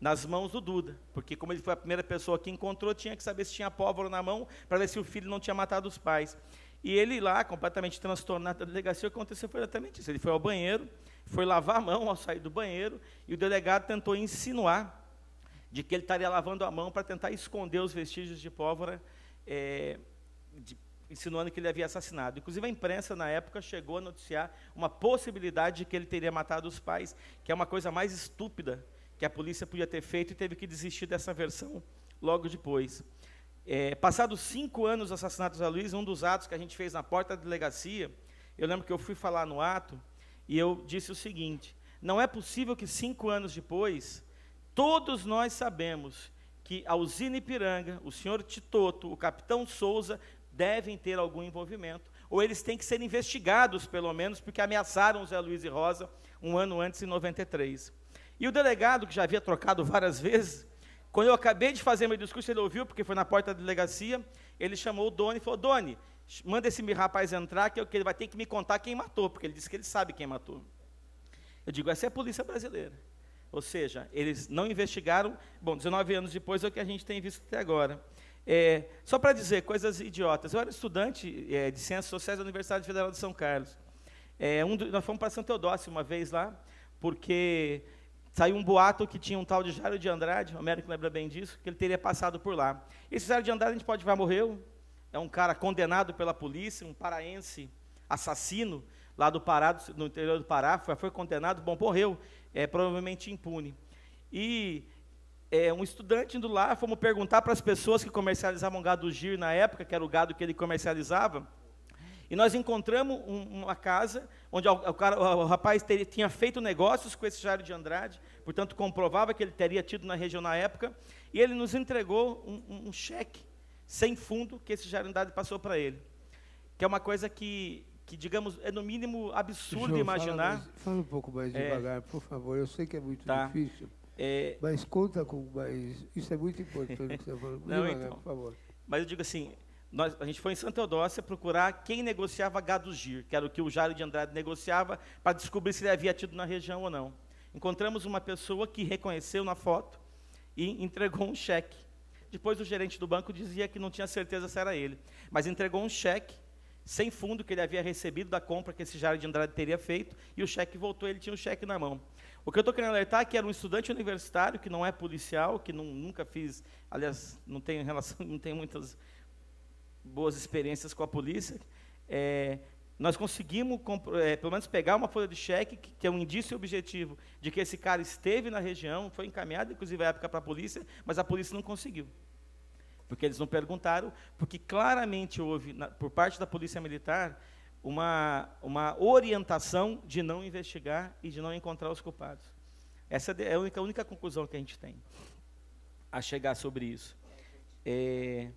nas mãos do Duda, porque como ele foi a primeira pessoa que encontrou, tinha que saber se tinha pólvora na mão para ver se o filho não tinha matado os pais. E ele lá, completamente transtornado da delegacia, aconteceu foi exatamente isso. Ele foi ao banheiro, foi lavar a mão ao sair do banheiro, e o delegado tentou insinuar de que ele estaria lavando a mão para tentar esconder os vestígios de pólvora, é, de, insinuando que ele havia assassinado. Inclusive, a imprensa, na época, chegou a noticiar uma possibilidade de que ele teria matado os pais, que é uma coisa mais estúpida que a polícia podia ter feito e teve que desistir dessa versão logo depois. É, passados cinco anos do assassinato Luiz, um dos atos que a gente fez na porta da delegacia, eu lembro que eu fui falar no ato e eu disse o seguinte: não é possível que cinco anos depois, todos nós sabemos que a usina Ipiranga, o senhor Titoto, o capitão Souza devem ter algum envolvimento, ou eles têm que ser investigados, pelo menos, porque ameaçaram Zé Luiz e Rosa um ano antes, em 93. E o delegado, que já havia trocado várias vezes, quando eu acabei de fazer meu discurso, ele ouviu, porque foi na porta da delegacia, ele chamou o Doni e falou, Doni, manda esse rapaz entrar, que ele vai ter que me contar quem matou, porque ele disse que ele sabe quem matou. Eu digo, essa é a polícia brasileira. Ou seja, eles não investigaram, bom, 19 anos depois é o que a gente tem visto até agora. É, só para dizer coisas idiotas, eu era estudante é, de Ciências Sociais da Universidade Federal de São Carlos. É, um do, nós fomos para São Teodócio uma vez lá, porque saiu um boato que tinha um tal de Jário de Andrade, o Américo lembra bem disso, que ele teria passado por lá. Esse Jário de Andrade, a gente pode ver, morreu, é um cara condenado pela polícia, um paraense assassino, lá do Pará, no interior do Pará, foi, foi condenado, bom, morreu, é, provavelmente impune. E é, um estudante indo lá, fomos perguntar para as pessoas que comercializavam gado gir na época, que era o gado que ele comercializava, e nós encontramos um, uma casa onde o, o, cara, o rapaz teria, tinha feito negócios com esse Jairo de Andrade, portanto comprovava que ele teria tido na região na época, e ele nos entregou um, um, cheque sem fundo que esse Jairo de Andrade passou para ele. Que é uma coisa que, que, digamos, é no mínimo absurdo João, imaginar. Fala, fala, um pouco mais É. devagar, por favor. Eu sei que é muito Tá. difícil, É, mas conta com mais. Isso é muito importante que [laughs] você está falando. Não, então. por favor. Mas eu digo assim, nós- a gente foi em Santa Eudócia procurar quem negociava gado gir, que era o que o Jário de Andrade negociava, para descobrir se ele havia tido na região ou não. Encontramos uma pessoa que reconheceu na foto e entregou um cheque. Depois o gerente do banco dizia que não tinha certeza se era ele, mas entregou um cheque sem fundo que ele havia recebido da compra que esse Jário de Andrade teria feito, e o cheque voltou, ele tinha o cheque na mão. O que eu estou querendo alertar é que era um estudante universitário, que não é policial, que não- nunca fiz, aliás, não tenho [laughs] relação, não tenho muitas boas experiências com a polícia. É, nós conseguimos, é, pelo menos, pegar uma folha de cheque, que, que é um indício objetivo de que esse cara esteve na região, foi encaminhado, inclusive, à época, para a polícia, mas a polícia não conseguiu. Porque eles não perguntaram, porque claramente houve, na- por parte da Polícia Militar, uma, uma orientação de não investigar e de não encontrar os culpados. Essa é a única, a única conclusão que a gente tem a chegar sobre isso. É,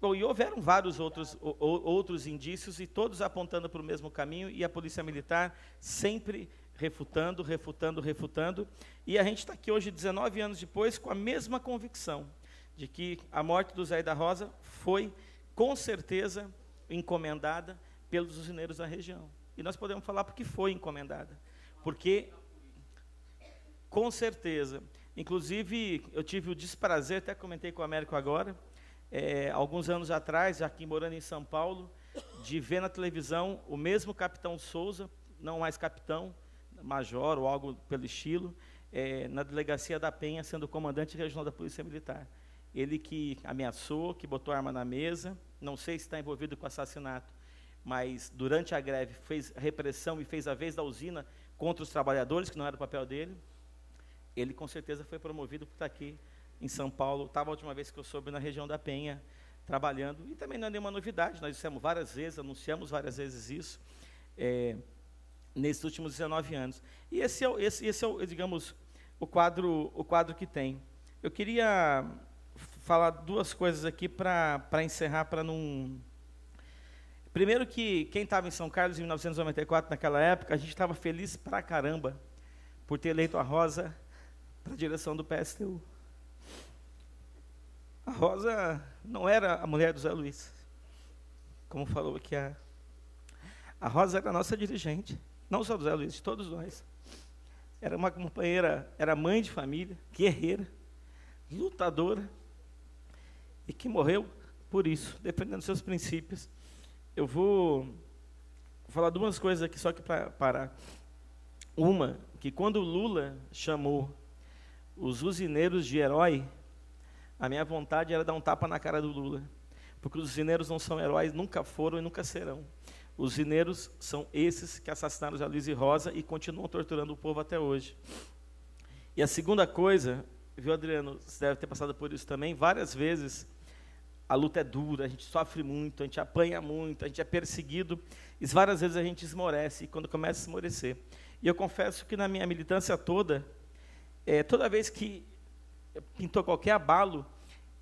bom, e houveram vários outros, o- outros indícios, e todos apontando para o mesmo caminho, e a Polícia Militar sempre refutando, refutando, refutando. E a gente está aqui hoje, 19 anos depois, com a mesma convicção de que a morte do Zé da Rosa foi, com certeza, encomendada pelos usineiros da região. E nós podemos falar porque foi encomendada. Porque, com certeza, inclusive, eu tive o desprazer, até comentei com o Américo agora, é, alguns anos atrás, aqui morando em São Paulo, de ver na televisão o mesmo capitão Souza, não mais capitão, major ou algo pelo estilo, é, na delegacia da Penha, sendo comandante regional da Polícia Militar. Ele que ameaçou, que botou arma na mesa, não sei se está envolvido com assassinato, mas durante a greve fez repressão e fez a vez da usina contra os trabalhadores, que não era o papel dele. Ele com certeza foi promovido por estar aqui em São Paulo. Estava a última vez que eu soube na região da Penha, trabalhando. E também não é nenhuma novidade, nós dissemos várias vezes, anunciamos várias vezes isso, é, nesses últimos 19 anos. E esse é, esse, esse é o, digamos, o quadro, o quadro que tem. Eu queria falar duas coisas aqui para encerrar, para não. Primeiro que quem estava em São Carlos em 1994, naquela época, a gente estava feliz pra caramba por ter eleito a Rosa para a direção do PSTU. A Rosa não era a mulher do Zé Luiz, como falou aqui a. A Rosa era a nossa dirigente, não só do Zé Luiz, de todos nós. Era uma companheira, era mãe de família, guerreira, lutadora, e que morreu por isso, defendendo seus princípios. Eu vou falar duas coisas aqui, só que para parar. Uma, que quando Lula chamou os usineiros de herói, a minha vontade era dar um tapa na cara do Lula. Porque os usineiros não são heróis, nunca foram e nunca serão. Os usineiros são esses que assassinaram a Luiz e Rosa e continuam torturando o povo até hoje. E a segunda coisa, viu, Adriano, você deve ter passado por isso também, várias vezes a luta é dura, a gente sofre muito, a gente apanha muito, a gente é perseguido, e várias vezes a gente esmorece, e quando começa a esmorecer. E eu confesso que na minha militância toda, é, toda vez que pintou qualquer abalo,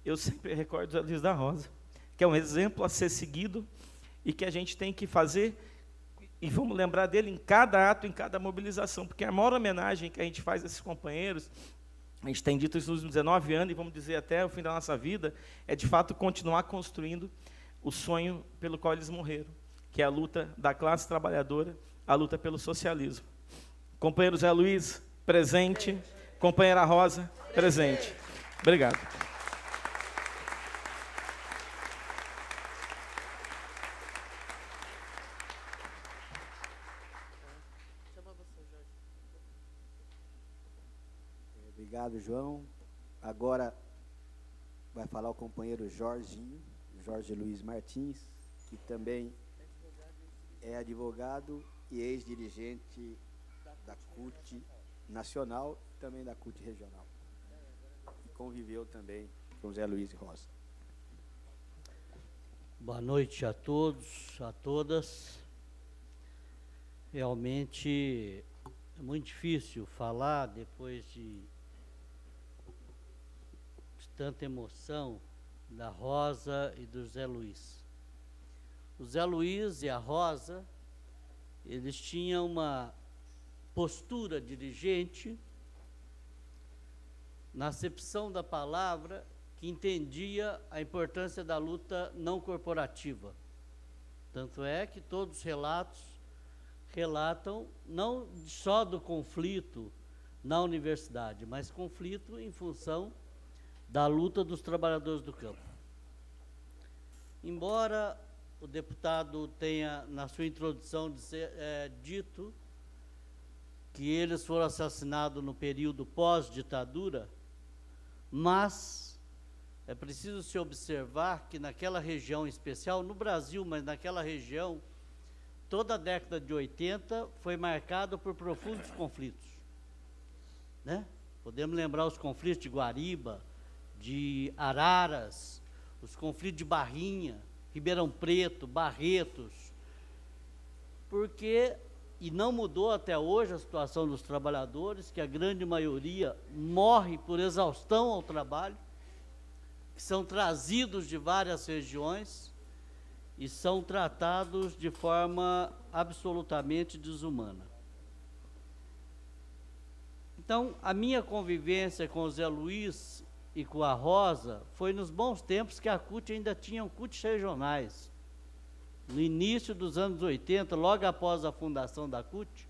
eu sempre recordo a Luiz da Rosa, que é um exemplo a ser seguido e que a gente tem que fazer, e vamos lembrar dele em cada ato, em cada mobilização, porque a maior homenagem que a gente faz a esses companheiros, a gente tem dito isso nos 19 anos, e vamos dizer até o fim da nossa vida, é de fato continuar construindo o sonho pelo qual eles morreram, que é a luta da classe trabalhadora, a luta pelo socialismo. Companheiro Zé Luiz, presente. Companheira Rosa, presente. Obrigado. João. Agora vai falar o companheiro Jorginho, Jorge Luiz Martins, que também é advogado e ex-dirigente da CUT Nacional e também da CUT Regional. E conviveu também com Zé Luiz Rosa. Boa noite a todos, a todas. Realmente é muito difícil falar depois de, de tanta emoção da Rosa e do Zé Luiz. O Zé Luiz e a Rosa, eles tinham uma postura dirigente, na acepção da palavra, que entendia a importância da luta não corporativa. Tanto é que todos os relatos relatam não só do conflito na universidade, mas conflito em função da luta dos trabalhadores do campo. Embora o deputado tenha, na sua introdução, é, dito que eles foram assassinados no período pós-ditadura, mas é preciso se observar que naquela região especial, no Brasil, mas naquela região, toda a década de 80 foi marcada por profundos conflitos. Né? Podemos lembrar os conflitos de Guariba, de Araras, os conflitos de Barrinha, Ribeirão Preto, Barretos, porque, e não mudou até hoje a situação dos trabalhadores, que a grande maioria morre por exaustão ao trabalho, que são trazidos de várias regiões e são tratados de forma absolutamente desumana. Então, a minha convivência com o Zé Luiz e com a Rosa foi nos bons tempos que a CUT ainda tinha CUT regionais. No início dos anos 80, logo após a fundação da CUT,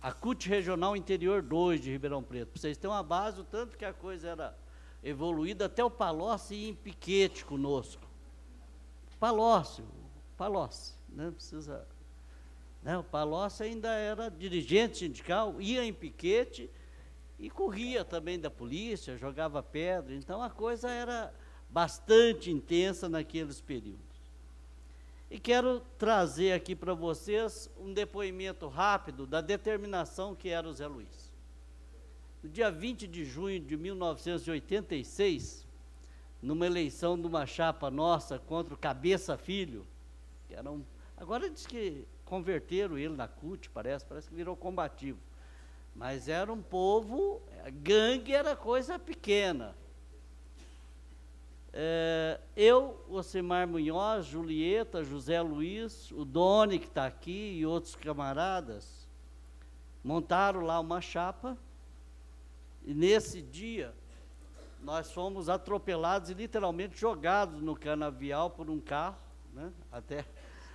a CUT Regional Interior 2 de Ribeirão Preto. Para vocês terem uma base, o tanto que a coisa era evoluído, até o Palocci ia em piquete conosco. Palocci, Palocci, né? Precisa. Né? O Palocci ainda era dirigente sindical, ia em piquete e corria também da polícia, jogava pedra. Então a coisa era bastante intensa naqueles períodos. E quero trazer aqui para vocês um depoimento rápido da determinação que era o Zé Luiz. No dia 20 de junho de 1986, numa eleição de uma chapa nossa contra o Cabeça Filho, que era um, agora diz que converteram ele na CUT, parece, parece que virou combativo. Mas era um povo, gangue era coisa pequena. É, eu, Ocimar Munhoz, Julieta, José Luiz, o Doni que está aqui e outros camaradas, montaram lá uma chapa e nesse dia, nós fomos atropelados e literalmente jogados no canavial por um carro, né? Até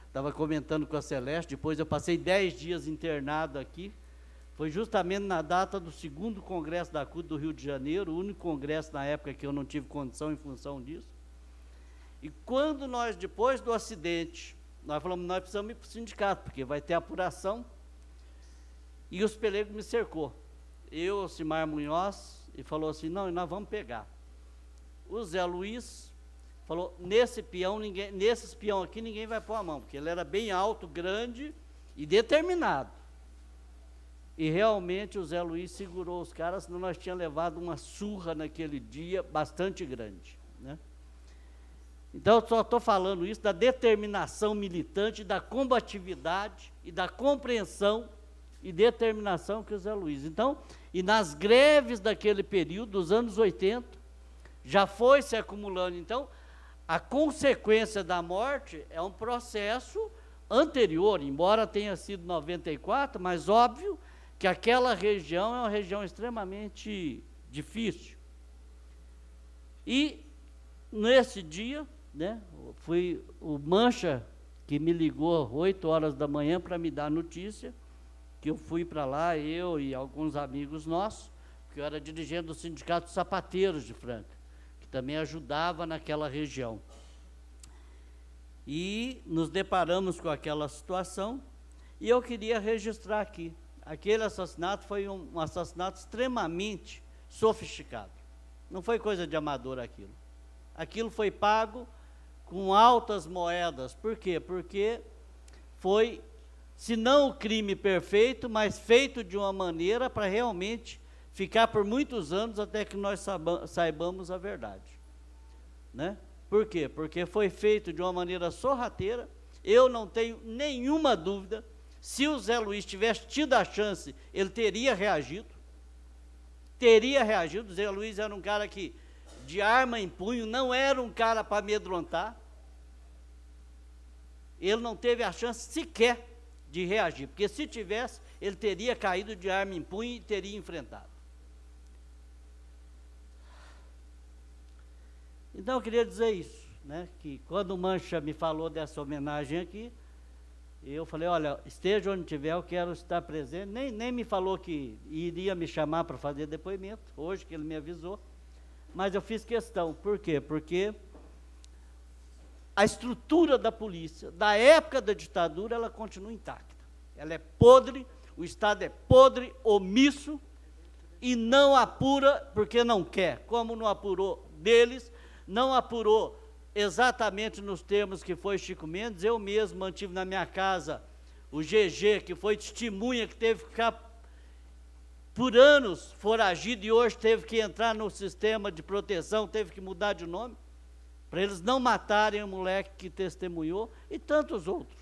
estava comentando com a Celeste, depois eu passei dez dias internado aqui. Foi justamente na data do segundo congresso da CUT do Rio de Janeiro, o único congresso na época que eu não tive condição em função disso. E quando nós, depois do acidente, nós falamos, nós precisamos ir para o sindicato, porque vai ter apuração. E os pelegos me cercou eu, Simar Munhoz, e falou assim: não, nós vamos pegar. O Zé Luiz falou: nesse peão, ninguém, nesses peão aqui, ninguém vai pôr a mão, porque ele era bem alto, grande e determinado. E realmente o Zé Luiz segurou os caras, senão nós tínhamos levado uma surra naquele dia bastante grande. Né? Então, eu só estou falando isso da determinação militante, da combatividade e da compreensão e determinação que o Zé Luiz. Então, e nas greves daquele período, dos anos 80, já foi se acumulando. Então, a consequência da morte é um processo anterior, embora tenha sido 94, mas óbvio que aquela região é uma região extremamente difícil. E nesse dia, né, foi o Mancha que me ligou 8 horas da manhã para me dar notícia que eu fui para lá, eu e alguns amigos nossos, que eu era dirigente do Sindicato Sapateiros de Franca, que também ajudava naquela região. E nos deparamos com aquela situação, e eu queria registrar aqui aquele assassinato foi um, assassinato extremamente sofisticado. Não foi coisa de amador aquilo. Aquilo foi pago com altas moedas. Por quê? Porque foi, se não o crime perfeito, mas feito de uma maneira para realmente ficar por muitos anos até que nós saibamos a verdade. Né? Por quê? Porque foi feito de uma maneira sorrateira. Eu não tenho nenhuma dúvida. Se o Zé Luiz tivesse tido a chance, ele teria reagido. Teria reagido. O Zé Luiz era um cara que, de arma em punho, não era um cara para amedrontar. Ele não teve a chance sequer de reagir, porque se tivesse, ele teria caído de arma em punho e teria enfrentado. Então eu queria dizer isso, né? Que quando o Mancha me falou dessa homenagem aqui, eu falei, olha, esteja onde tiver, eu quero estar presente. Nem, nem me falou que iria me chamar para fazer depoimento, hoje que ele me avisou. Mas eu fiz questão. Por quê? Porque a estrutura da polícia, da época da ditadura, ela continua intacta. Ela é podre, o Estado é podre, omisso, e não apura porque não quer. Como não apurou deles, não apurou exatamente nos termos que foi Chico Mendes, eu mesmo mantive na minha casa o GG, que foi testemunha, que teve que ficar por anos foragido e hoje teve que entrar no sistema de proteção, teve que mudar de nome, para eles não matarem o moleque que testemunhou e tantos outros.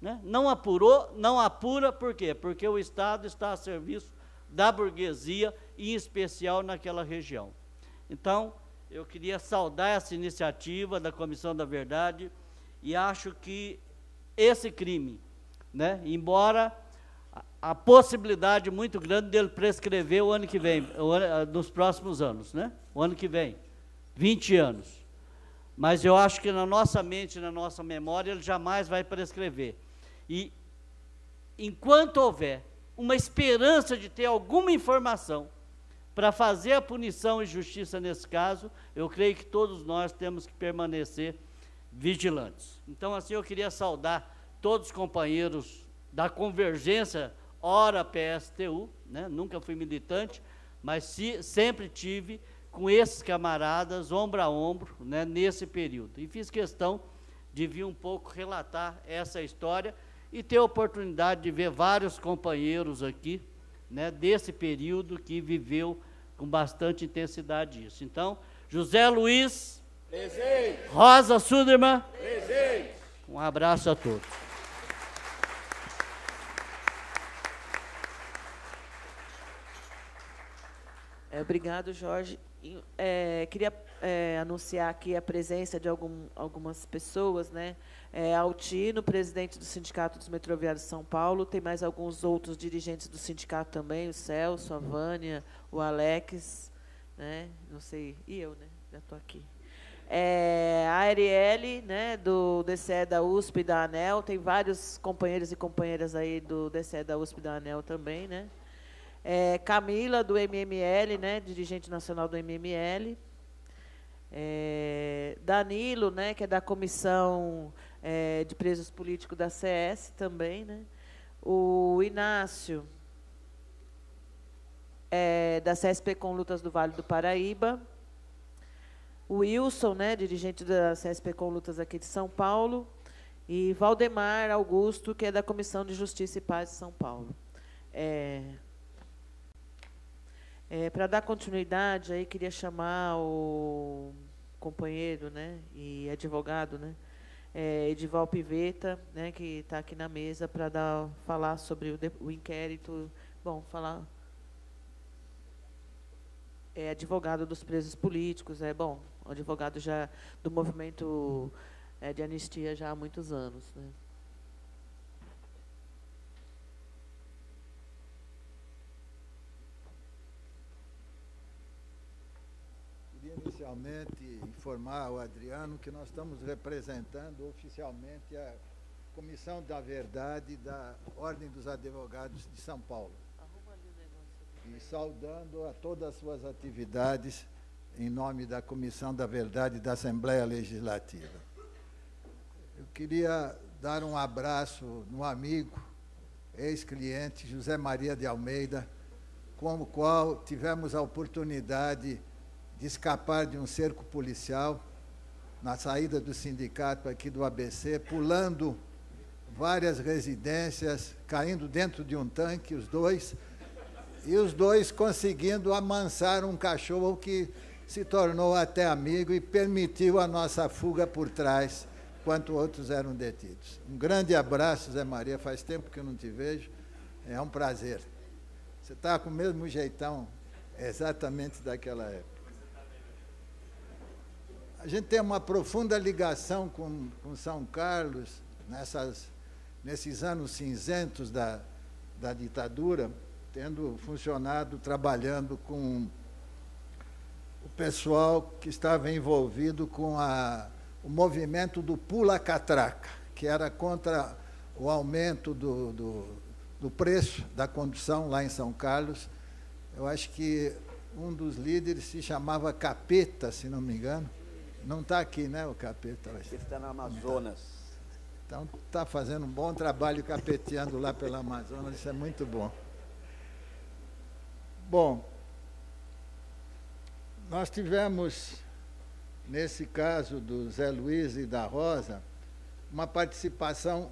Né? Não apurou, não apura, por quê? Porque o Estado está a serviço da burguesia, em especial naquela região. Então, eu queria saudar essa iniciativa da Comissão da Verdade e acho que esse crime, né, embora a, possibilidade muito grande dele prescrever o ano que vem, ano, nos próximos anos, né? O ano que vem, 20 anos. Mas eu acho que na nossa mente, na nossa memória, ele jamais vai prescrever. E enquanto houver uma esperança de ter alguma informação para fazer a punição e justiça nesse caso, eu creio que todos nós temos que permanecer vigilantes. Então, assim, eu queria saudar todos os companheiros da convergência Ora PSTU, né? nunca fui militante, mas se, sempre tive com esses camaradas, ombro a ombro, né, nesse período. E fiz questão de vir um pouco relatar essa história e ter a oportunidade de ver vários companheiros aqui, né, desse período que viveu com bastante intensidade isso. Então, José Luiz. Presente. Rosa Suderman. Presente. Um abraço a todos. É, obrigado, Jorge. É, queria é, anunciar aqui a presença de algum, algumas pessoas, né? É, Altino, presidente do Sindicato dos Metroviários de São Paulo, tem mais alguns outros dirigentes do sindicato também, o Celso, a Vânia, o Alex, né? Não sei, e eu, né? Já estou aqui. É, a Arielle, né, do DCE da USP da ANEL, tem vários companheiros e companheiras aí do DCE da USP da ANEL também, né? É, Camila, do MML, né, dirigente nacional do MML. É, Danilo, né, que é da Comissão é, de Presos Políticos da CS também. Né? O Inácio, é, da CSP com Lutas do Vale do Paraíba. O Wilson, né, dirigente da CSP com Lutas aqui de São Paulo. E Valdemar Augusto, que é da Comissão de Justiça e Paz de São Paulo. É, é, Para dar continuidade, aí queria chamar o companheiro né, e advogado, né, é, Edival Piveta, né, que está aqui na mesa para falar sobre o, o, inquérito. Bom, falar. É advogado dos presos políticos, é bom, advogado já do movimento é, de anistia já há muitos anos. Né. Inicialmente informar o Adriano que nós estamos representando oficialmente a Comissão da Verdade da Ordem dos Advogados de São Paulo. E saudando a todas as suas atividades em nome da Comissão da Verdade da Assembleia Legislativa. Eu queria dar um abraço no amigo ex-cliente, José Maria de Almeida, com o qual tivemos a oportunidade de escapar de um cerco policial na saída do sindicato aqui do ABC, pulando várias residências, caindo dentro de um tanque, os dois, e os dois conseguindo amansar um cachorro que se tornou até amigo e permitiu a nossa fuga por trás, enquanto outros eram detidos. Um grande abraço, Zé Maria, faz tempo que eu não te vejo, é um prazer. Você está com o mesmo jeitão exatamente daquela época. A gente tem uma profunda ligação com, com São Carlos nessas, nesses anos cinzentos da, da ditadura, tendo funcionado, trabalhando com o pessoal que estava envolvido com a, o movimento do pula-catraca, que era contra o aumento do, do, do preço da condução lá em São Carlos. Eu acho que um dos líderes se chamava Capeta, se não me engano. Não está aqui, né, o Capeta? Está no Amazonas. Então está fazendo um bom trabalho capeteando lá pela Amazonas, isso é muito bom. Bom, nós tivemos, nesse caso do Zé Luiz e da Rosa, uma participação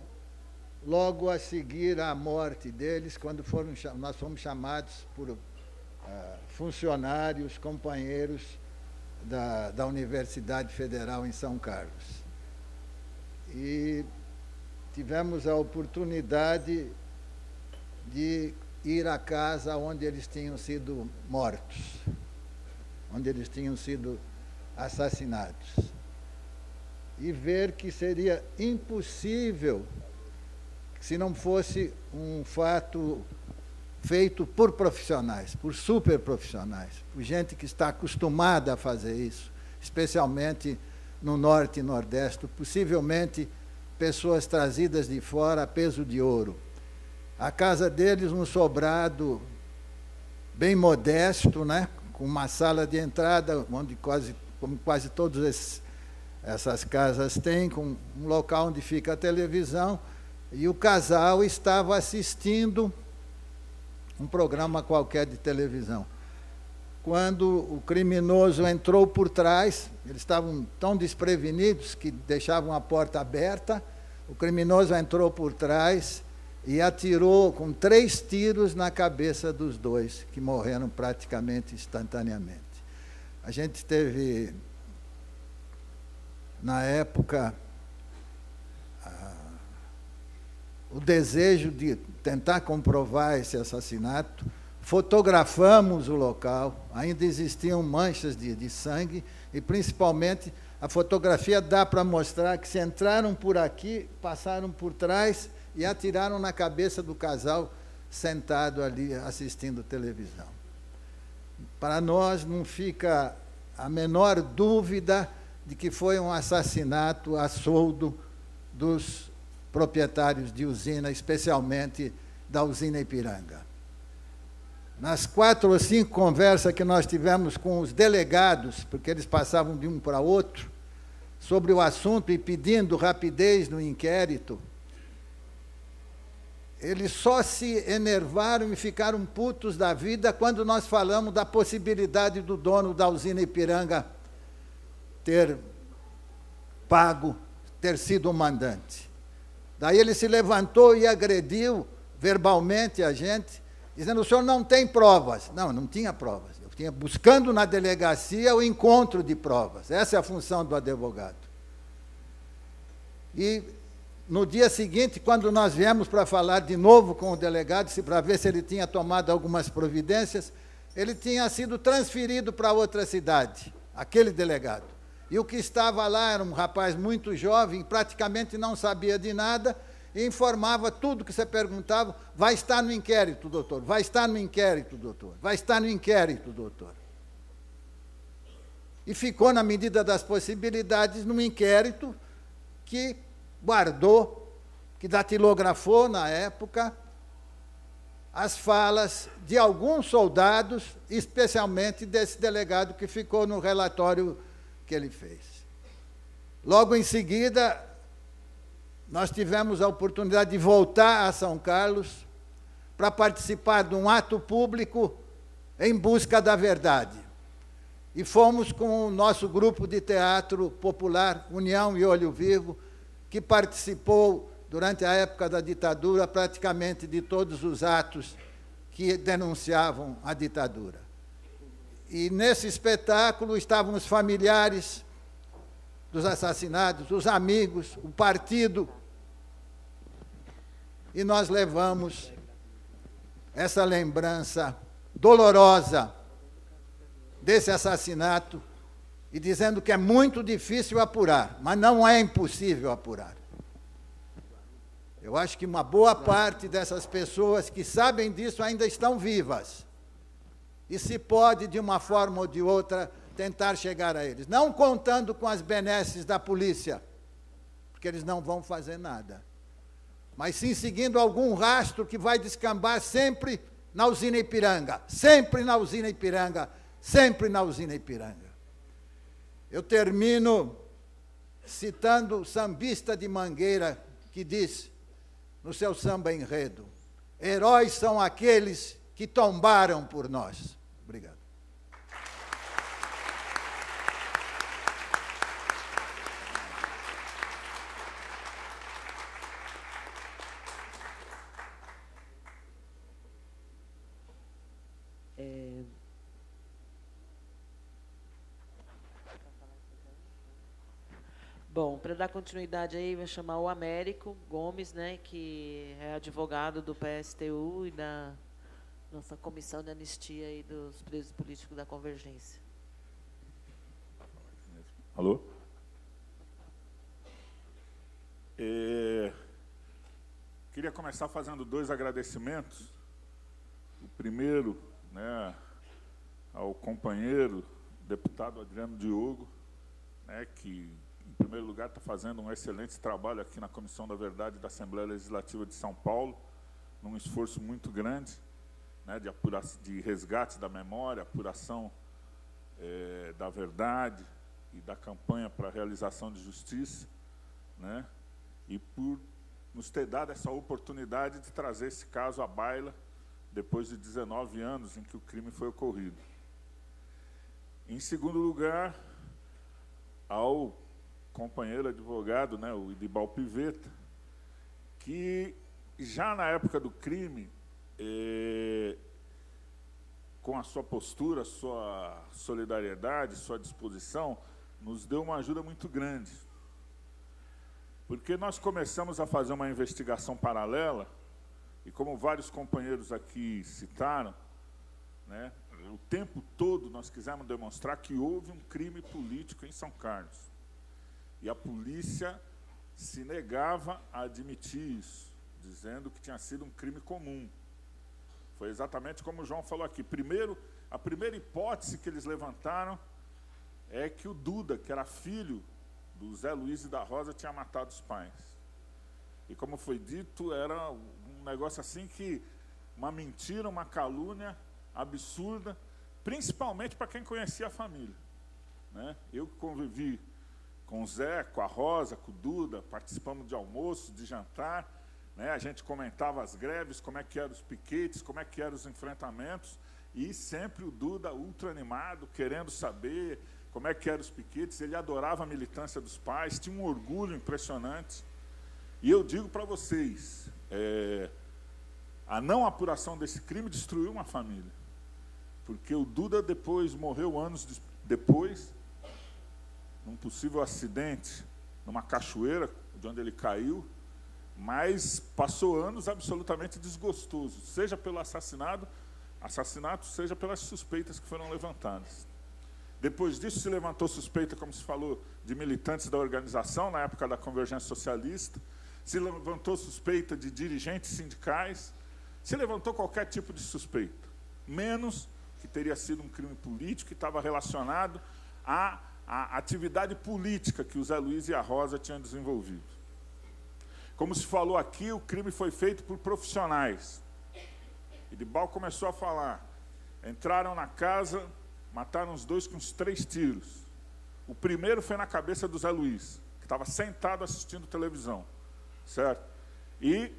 logo a seguir à morte deles, quando foram, nós fomos chamados por uh, funcionários, companheiros da, da Universidade Federal em São Carlos. E tivemos a oportunidade de ir à casa onde eles tinham sido mortos, onde eles tinham sido assassinados. E ver que seria impossível, se não fosse um fato feito por profissionais, por super profissionais, por gente que está acostumada a fazer isso, especialmente no norte e nordeste, possivelmente pessoas trazidas de fora a peso de ouro. A casa deles, um sobrado bem modesto, né? com uma sala de entrada, onde quase, como quase todas essas casas têm, com um local onde fica a televisão, e o casal estava assistindo um programa qualquer de televisão. Quando o criminoso entrou por trás, eles estavam tão desprevenidos que deixavam a porta aberta. O criminoso entrou por trás e atirou com três tiros na cabeça dos dois, que morreram praticamente instantaneamente. A gente teve, na época, o desejo de tentar comprovar esse assassinato, fotografamos o local, ainda existiam manchas de, de sangue, e principalmente a fotografia dá para mostrar que se entraram por aqui, passaram por trás e atiraram na cabeça do casal sentado ali assistindo televisão. Para nós não fica a menor dúvida de que foi um assassinato a soldo dos proprietários de usina, especialmente da usina Ipiranga. Nas quatro ou cinco conversas que nós tivemos com os delegados, porque eles passavam de um para outro, sobre o assunto e pedindo rapidez no inquérito, eles só se enervaram e ficaram putos da vida quando nós falamos da possibilidade do dono da usina Ipiranga ter pago, ter sido o mandante. Daí ele se levantou e agrediu verbalmente a gente, dizendo: o senhor não tem provas. Não, não tinha provas. Eu tinha buscando na delegacia o encontro de provas. Essa é a função do advogado. E no dia seguinte, quando nós viemos para falar de novo com o delegado, para ver se ele tinha tomado algumas providências, ele tinha sido transferido para outra cidade, aquele delegado. E o que estava lá era um rapaz muito jovem, praticamente não sabia de nada, e informava tudo que você perguntava, vai estar no inquérito, doutor, vai estar no inquérito, doutor, vai estar no inquérito, doutor. E ficou, na medida das possibilidades, num inquérito que guardou, que datilografou na época, as falas de alguns soldados, especialmente desse delegado que ficou no relatório que ele fez. Logo em seguida, nós tivemos a oportunidade de voltar a São Carlos para participar de um ato público em busca da verdade. E fomos com o nosso grupo de teatro popular, União e Olho Vivo, que participou durante a época da ditadura praticamente de todos os atos que denunciavam a ditadura. E nesse espetáculo estavam os familiares dos assassinados, os amigos, o partido. E nós levamos essa lembrança dolorosa desse assassinato e dizendo que é muito difícil apurar, mas não é impossível apurar. Eu acho que uma boa parte dessas pessoas que sabem disso ainda estão vivas. E se pode, de uma forma ou de outra, tentar chegar a eles. Não contando com as benesses da polícia, porque eles não vão fazer nada. Mas sim seguindo algum rastro que vai descambar sempre na usina Ipiranga. Sempre na usina Ipiranga. Sempre na usina Ipiranga. Eu termino citando o sambista de Mangueira que disse no seu samba enredo: Heróis são aqueles que tombaram por nós. Obrigado. É... Bom, para dar continuidade aí, vou chamar o Américo Gomes, né, que é advogado do PSTU e da nossa comissão de anistia e dos presos políticos da Convergência. Alô? É, queria começar fazendo dois agradecimentos. O primeiro, né, ao companheiro, deputado Adriano Diogo, né, que, em primeiro lugar, está fazendo um excelente trabalho aqui na Comissão da Verdade da Assembleia Legislativa de São Paulo, num esforço muito grande né, de, apuração, de resgate da memória, apuração é, da verdade e da campanha para a realização de justiça, né, e por nos ter dado essa oportunidade de trazer esse caso à baila depois de 19 anos em que o crime foi ocorrido. Em segundo lugar, ao companheiro advogado, né, o Idibal Piveta, que já na época do crime é, com a sua postura, sua solidariedade, sua disposição, nos deu uma ajuda muito grande. Porque nós começamos a fazer uma investigação paralela, e como vários companheiros aqui citaram, né, o tempo todo nós quisemos demonstrar que houve um crime político em São Carlos. E a polícia se negava a admitir isso, dizendo que tinha sido um crime comum. Foi exatamente como o João falou aqui. Primeiro, a primeira hipótese que eles levantaram é que o Duda, que era filho do Zé Luiz e da Rosa, tinha matado os pais. E como foi dito, era um negócio assim que uma mentira, uma calúnia absurda, principalmente para quem conhecia a família. Né? Eu que convivi com o Zé, com a Rosa, com o Duda, participamos de almoço, de jantar, né? A gente comentava as greves, como é que eram os piquetes, como é que eram os enfrentamentos, e sempre o Duda ultra animado, querendo saber como é que eram os piquetes, ele adorava a militância dos pais, tinha um orgulho impressionante. E eu digo para vocês, é, a não apuração desse crime destruiu uma família. Porque o Duda depois morreu anos depois, num possível acidente, numa cachoeira, de onde ele caiu, mas passou anos absolutamente desgostoso, seja pelo assassinado, assassinato, seja pelas suspeitas que foram levantadas. Depois disso se levantou suspeita, como se falou, de militantes da organização na época da Convergência Socialista, se levantou suspeita de dirigentes sindicais, se levantou qualquer tipo de suspeita, menos que teria sido um crime político que estava relacionado à, à atividade política que o Zé Luiz e a Rosa tinham desenvolvido. Como se falou aqui, o crime foi feito por profissionais. E começou a falar. Entraram na casa, mataram os dois com os três tiros. O primeiro foi na cabeça do Zé Luiz, que estava sentado assistindo televisão. Certo? E,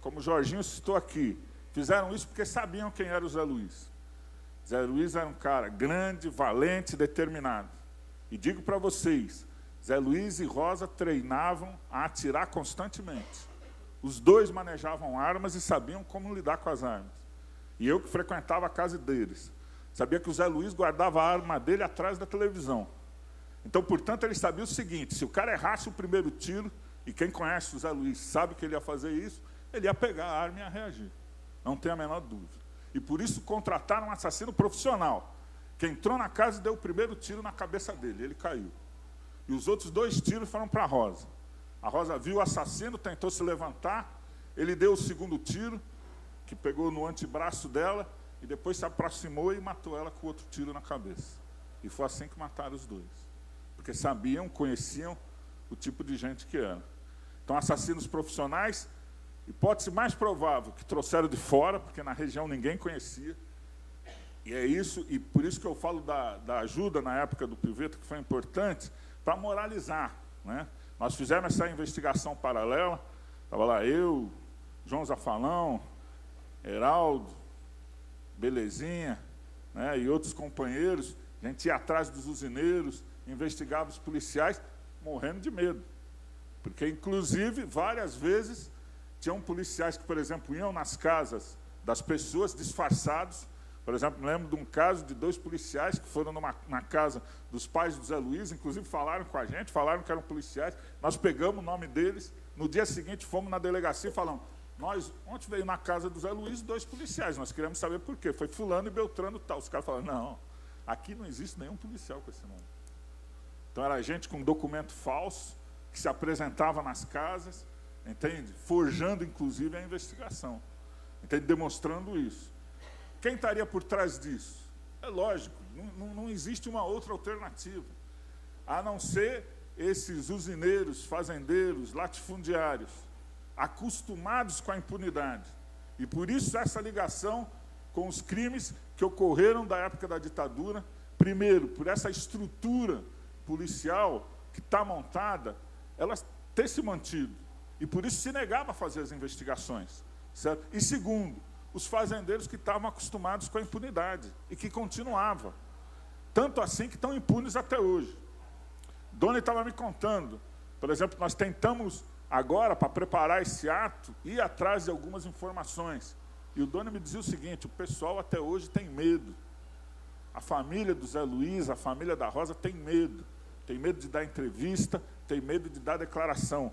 como o Jorginho citou aqui, Fizeram isso porque sabiam quem era o Zé Luiz. Zé Luiz era um cara grande, valente, determinado. E digo para vocês, Zé Luiz e Rosa treinavam a atirar constantemente. Os dois manejavam armas e sabiam como lidar com as armas. E eu que frequentava a casa deles, sabia que o Zé Luiz guardava a arma dele atrás da televisão. Então, portanto, ele sabia o seguinte: se o cara errasse o primeiro tiro, e quem conhece o Zé Luiz sabe que ele ia fazer isso, ele ia pegar a arma e ia reagir. Não tem a menor dúvida. E por isso contrataram um assassino profissional, que entrou na casa e deu o primeiro tiro na cabeça dele. Ele caiu. E os outros dois tiros foram para a Rosa. A Rosa viu o assassino, tentou se levantar, ele deu o segundo tiro, que pegou no antebraço dela, e depois se aproximou e matou ela com outro tiro na cabeça. E foi assim que mataram os dois. Porque sabiam, conheciam o tipo de gente que era. Então, assassinos profissionais, hipótese mais provável, que trouxeram de fora, porque na região ninguém conhecia. E é isso, e por isso que eu falo da, da ajuda na época do Piveto, que foi importante, para moralizar. Né? Nós fizemos essa investigação paralela, estava lá eu, João Zafalão, Heraldo, Belezinha, né, e outros companheiros, a gente ia atrás dos usineiros, investigava os policiais, morrendo de medo. Porque, inclusive, várias vezes, tinham policiais que, por exemplo, iam nas casas das pessoas disfarçados. Por exemplo, lembro de um caso de dois policiais que foram numa, na casa dos pais do Zé Luiz, inclusive falaram com a gente, falaram que eram policiais. Nós pegamos o nome deles, no dia seguinte fomos na delegacia e falamos: Nós, ontem veio na casa do Zé Luiz dois policiais, nós queremos saber por quê. Foi Fulano e Beltrano tal. Os caras falaram: Não, aqui não existe nenhum policial com esse nome. Então era gente com documento falso, que se apresentava nas casas, entende? Forjando, inclusive, a investigação. Entende? Demonstrando isso. Quem estaria por trás disso? É lógico, não, não, existe uma outra alternativa. A não ser esses usineiros, fazendeiros, latifundiários, acostumados com a impunidade. E por isso essa ligação com os crimes que ocorreram da época da ditadura, primeiro, por essa estrutura policial que está montada, ela ter se mantido. E por isso se negava a fazer as investigações. Certo? E segundo, os fazendeiros que estavam acostumados com a impunidade e que continuava. Tanto assim que estão impunes até hoje. Dona estava me contando, por exemplo, nós tentamos agora, para preparar esse ato, ir atrás de algumas informações. E o Dona me dizia o seguinte: o pessoal até hoje tem medo. A família do Zé Luiz, a família da Rosa tem medo. Tem medo de dar entrevista, tem medo de dar declaração.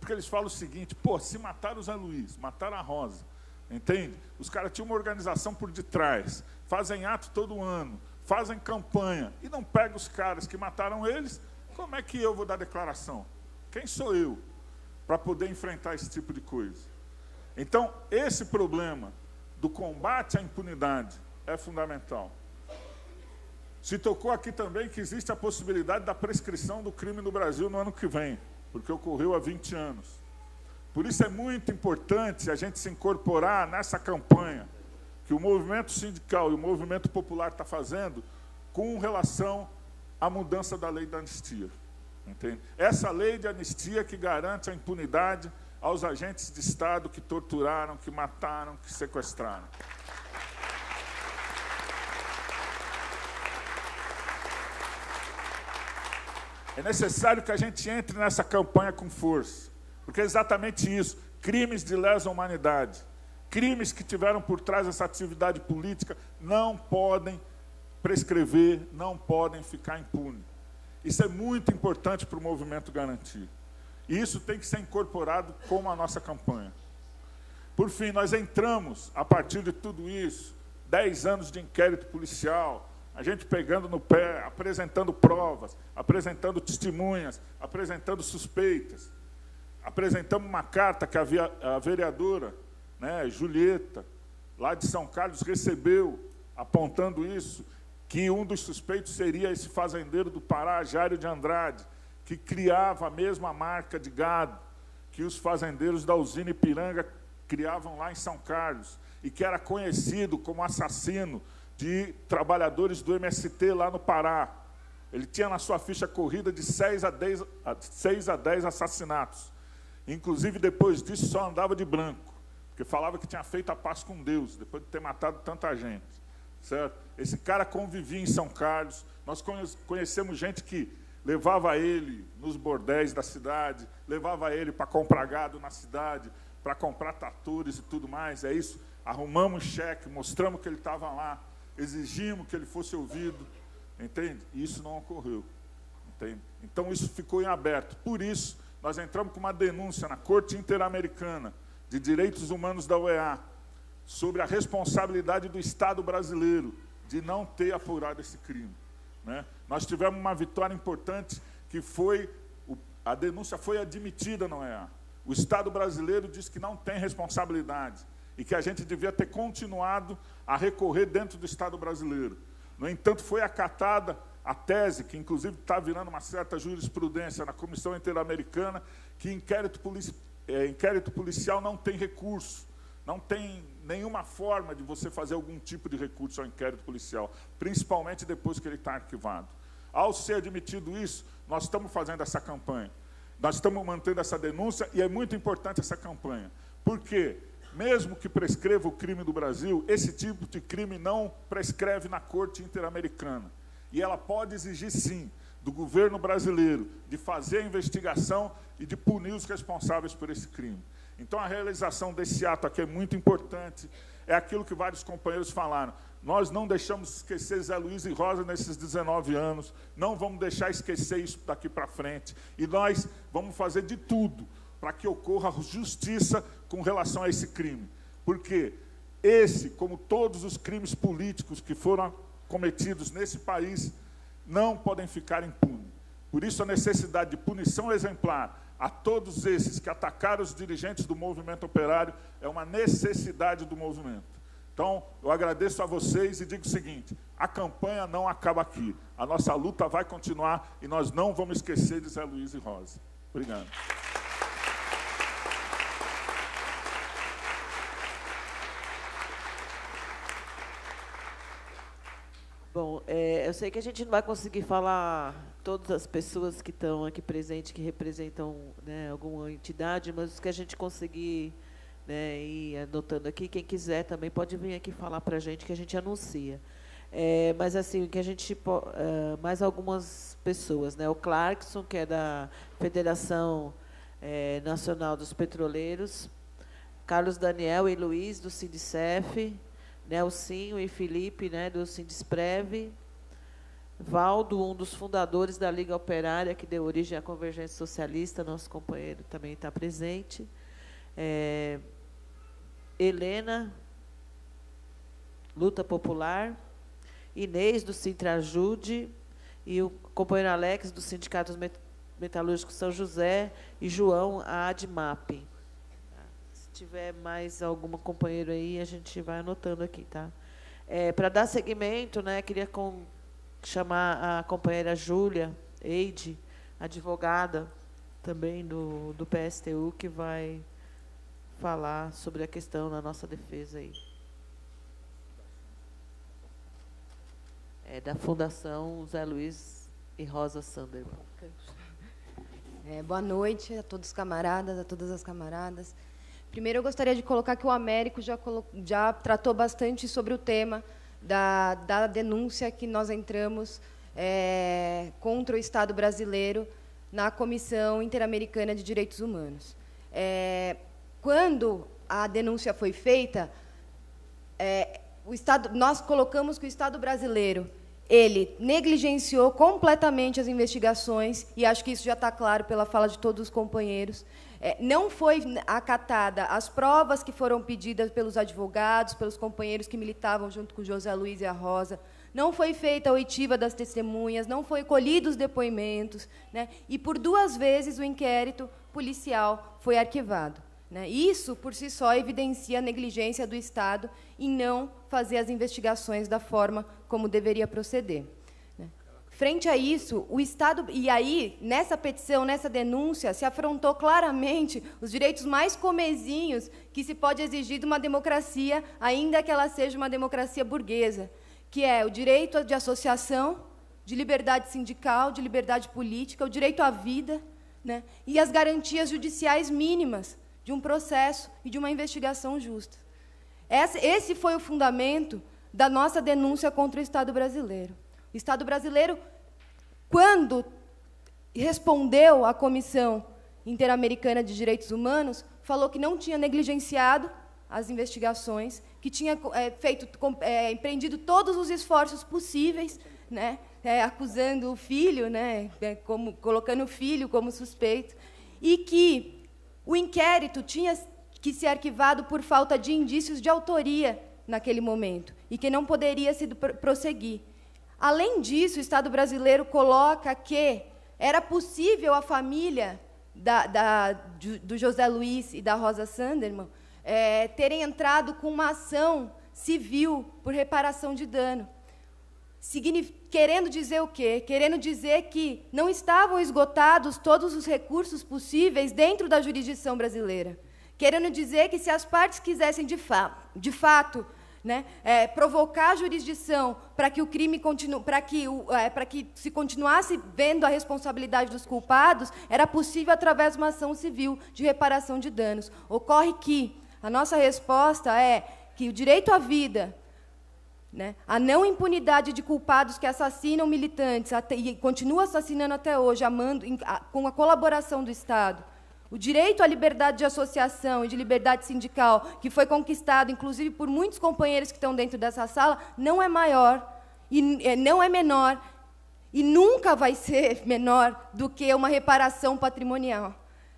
Porque eles falam o seguinte: pô, se mataram o Zé Luiz, mataram a Rosa, entende? Os caras tinham uma organização por detrás, fazem ato todo ano, fazem campanha, e não pegam os caras que mataram eles, como é que eu vou dar declaração? Quem sou eu para poder enfrentar esse tipo de coisa? Então, esse problema do combate à impunidade é fundamental. Se tocou aqui também que existe a possibilidade da prescrição do crime no Brasil no ano que vem, porque ocorreu há 20 anos. Por isso é muito importante a gente se incorporar nessa campanha que o movimento sindical e o movimento popular está fazendo com relação à mudança da lei da anistia. Entende? Essa lei de anistia que garante a impunidade aos agentes de Estado que torturaram, que mataram, que sequestraram. É necessário que a gente entre nessa campanha com força, porque é exatamente isso: crimes de lesa humanidade, crimes que tiveram por trás essa atividade política, não podem prescrever, não podem ficar impunes. Isso é muito importante para o movimento garantir. E isso tem que ser incorporado como a nossa campanha. Por fim, nós entramos, a partir de tudo isso, 10 anos de inquérito policial, a gente pegando no pé, apresentando provas, apresentando testemunhas, apresentando suspeitas. Apresentamos uma carta que a, via, a vereadora, né, Julieta, lá de São Carlos, recebeu, apontando isso, que um dos suspeitos seria esse fazendeiro do Pará, Jário de Andrade, que criava a mesma marca de gado que os fazendeiros da usina Ipiranga criavam lá em São Carlos, e que era conhecido como assassino de trabalhadores do MST lá no Pará. Ele tinha na sua ficha corrida de 6 a 10, 6 a 10 assassinatos. Inclusive, depois disso, só andava de branco. porque falava que tinha feito a paz com Deus, depois de ter matado tanta gente. Certo? Esse cara convivia em São Carlos. Nós conhecemos gente que levava ele nos bordéis da cidade, levava ele para comprar gado na cidade, para comprar tratores e tudo mais. É isso. Arrumamos cheque, mostramos que ele estava lá, exigimos que ele fosse ouvido. Entende? E isso não ocorreu. Entende? Então isso ficou em aberto. Por isso, nós entramos com uma denúncia na Corte Interamericana de Direitos Humanos da OEA sobre a responsabilidade do Estado brasileiro de não ter apurado esse crime. Né? Nós tivemos uma vitória importante que foi a denúncia foi admitida na OEA. O Estado brasileiro disse que não tem responsabilidade e que a gente devia ter continuado a recorrer dentro do Estado brasileiro. No entanto, foi acatada a tese, que inclusive está virando uma certa jurisprudência na Comissão Interamericana, que inquérito, polici é, inquérito policial não tem recurso, não tem nenhuma forma de você fazer algum tipo de recurso ao inquérito policial, principalmente depois que ele está arquivado. Ao ser admitido isso, nós estamos fazendo essa campanha. Nós estamos mantendo essa denúncia e é muito importante essa campanha. Por quê? mesmo que prescreva o crime do Brasil, esse tipo de crime não prescreve na Corte Interamericana. E ela pode exigir, sim, do governo brasileiro de fazer a investigação e de punir os responsáveis por esse crime. Então, a realização desse ato aqui é muito importante. É aquilo que vários companheiros falaram. Nós não deixamos esquecer Zé Luiz e Rosa nesses 19 anos. Não vamos deixar esquecer isso daqui para frente. E nós vamos fazer de tudo para que ocorra justiça com relação a esse crime. Porque esse, como todos os crimes políticos que foram cometidos nesse país, não podem ficar impunes. Por isso, a necessidade de punição exemplar a todos esses que atacaram os dirigentes do movimento operário é uma necessidade do movimento. Então, eu agradeço a vocês e digo o seguinte: a campanha não acaba aqui. A nossa luta vai continuar e nós não vamos esquecer de Zé Luiz e Rosa. Obrigado. Bom, é, eu sei que a gente não vai conseguir falar todas as pessoas que estão aqui presentes, que representam né, alguma entidade, mas o que a gente conseguir né, ir anotando aqui, quem quiser também pode vir aqui falar para a gente, que a gente anuncia. É, mas assim, que a gente uh, mais algumas pessoas, né? O Clarkson, que é da Federação é, Nacional dos Petroleiros, Carlos Daniel e Luiz do Sindicef, Nelsinho e Felipe, né, do Sindisprev, Valdo, um dos fundadores da Liga Operária, que deu origem à Convergência Socialista, nosso companheiro também está presente. É, Helena, Luta Popular, Inês, do Sintrajude, e o companheiro Alex, do Sindicato Metalúrgico São José, e João, a ADMAP tiver mais alguma companheiro aí, a gente vai anotando aqui, tá? É, Para dar seguimento, né, queria com, chamar a companheira Júlia Eide, advogada também do, do PSTU, que vai falar sobre a questão da nossa defesa aí. É da Fundação Zé Luiz e Rosa Sanderman. É, boa noite a todos os camaradas, a todas as camaradas. Primeiro, eu gostaria de colocar que o Américo já, já tratou bastante sobre o tema da, da denúncia que nós entramos é, contra o Estado brasileiro na Comissão Interamericana de Direitos Humanos. É, quando a denúncia foi feita, é, o Estado, nós colocamos que o Estado brasileiro ele negligenciou completamente as investigações, e acho que isso já está claro pela fala de todos os companheiros, é, não foi acatada as provas que foram pedidas pelos advogados, pelos companheiros que militavam junto com José Luiz e a Rosa, não foi feita a oitiva das testemunhas, não foi colhido os depoimentos, né? e por duas vezes o inquérito policial foi arquivado. Né? Isso, por si só, evidencia a negligência do Estado em não fazer as investigações da forma como deveria proceder. Frente a isso, o Estado. E aí, nessa petição, nessa denúncia, se afrontou claramente os direitos mais comezinhos que se pode exigir de uma democracia, ainda que ela seja uma democracia burguesa, que é o direito de associação, de liberdade sindical, de liberdade política, o direito à vida, né, e as garantias judiciais mínimas de um processo e de uma investigação justa. Esse foi o fundamento da nossa denúncia contra o Estado brasileiro. O Estado brasileiro, quando respondeu à Comissão Interamericana de Direitos Humanos, falou que não tinha negligenciado as investigações, que tinha é, feito, é, empreendido todos os esforços possíveis, né, é, acusando o filho, né, é, como, colocando o filho como suspeito, e que o inquérito tinha que ser arquivado por falta de indícios de autoria naquele momento e que não poderia se prosseguir. Além disso, o Estado brasileiro coloca que era possível a família da, da, do José Luiz e da Rosa Sanderman é, terem entrado com uma ação civil por reparação de dano. Querendo dizer o quê? Querendo dizer que não estavam esgotados todos os recursos possíveis dentro da jurisdição brasileira. Querendo dizer que, se as partes quisessem, de, fa de fato, né, é, provocar a jurisdição para que o crime continue, para que, é, para que se continuasse vendo a responsabilidade dos culpados, era possível através de uma ação civil de reparação de danos. Ocorre que a nossa resposta é que o direito à vida, né, a não impunidade de culpados que assassinam militantes até, e continuam assassinando até hoje, amando, com a colaboração do Estado, o direito à liberdade de associação e de liberdade sindical, que foi conquistado, inclusive, por muitos companheiros que estão dentro dessa sala, não é maior, e é, não é menor, e nunca vai [laughs] ser menor do que uma reparação patrimonial.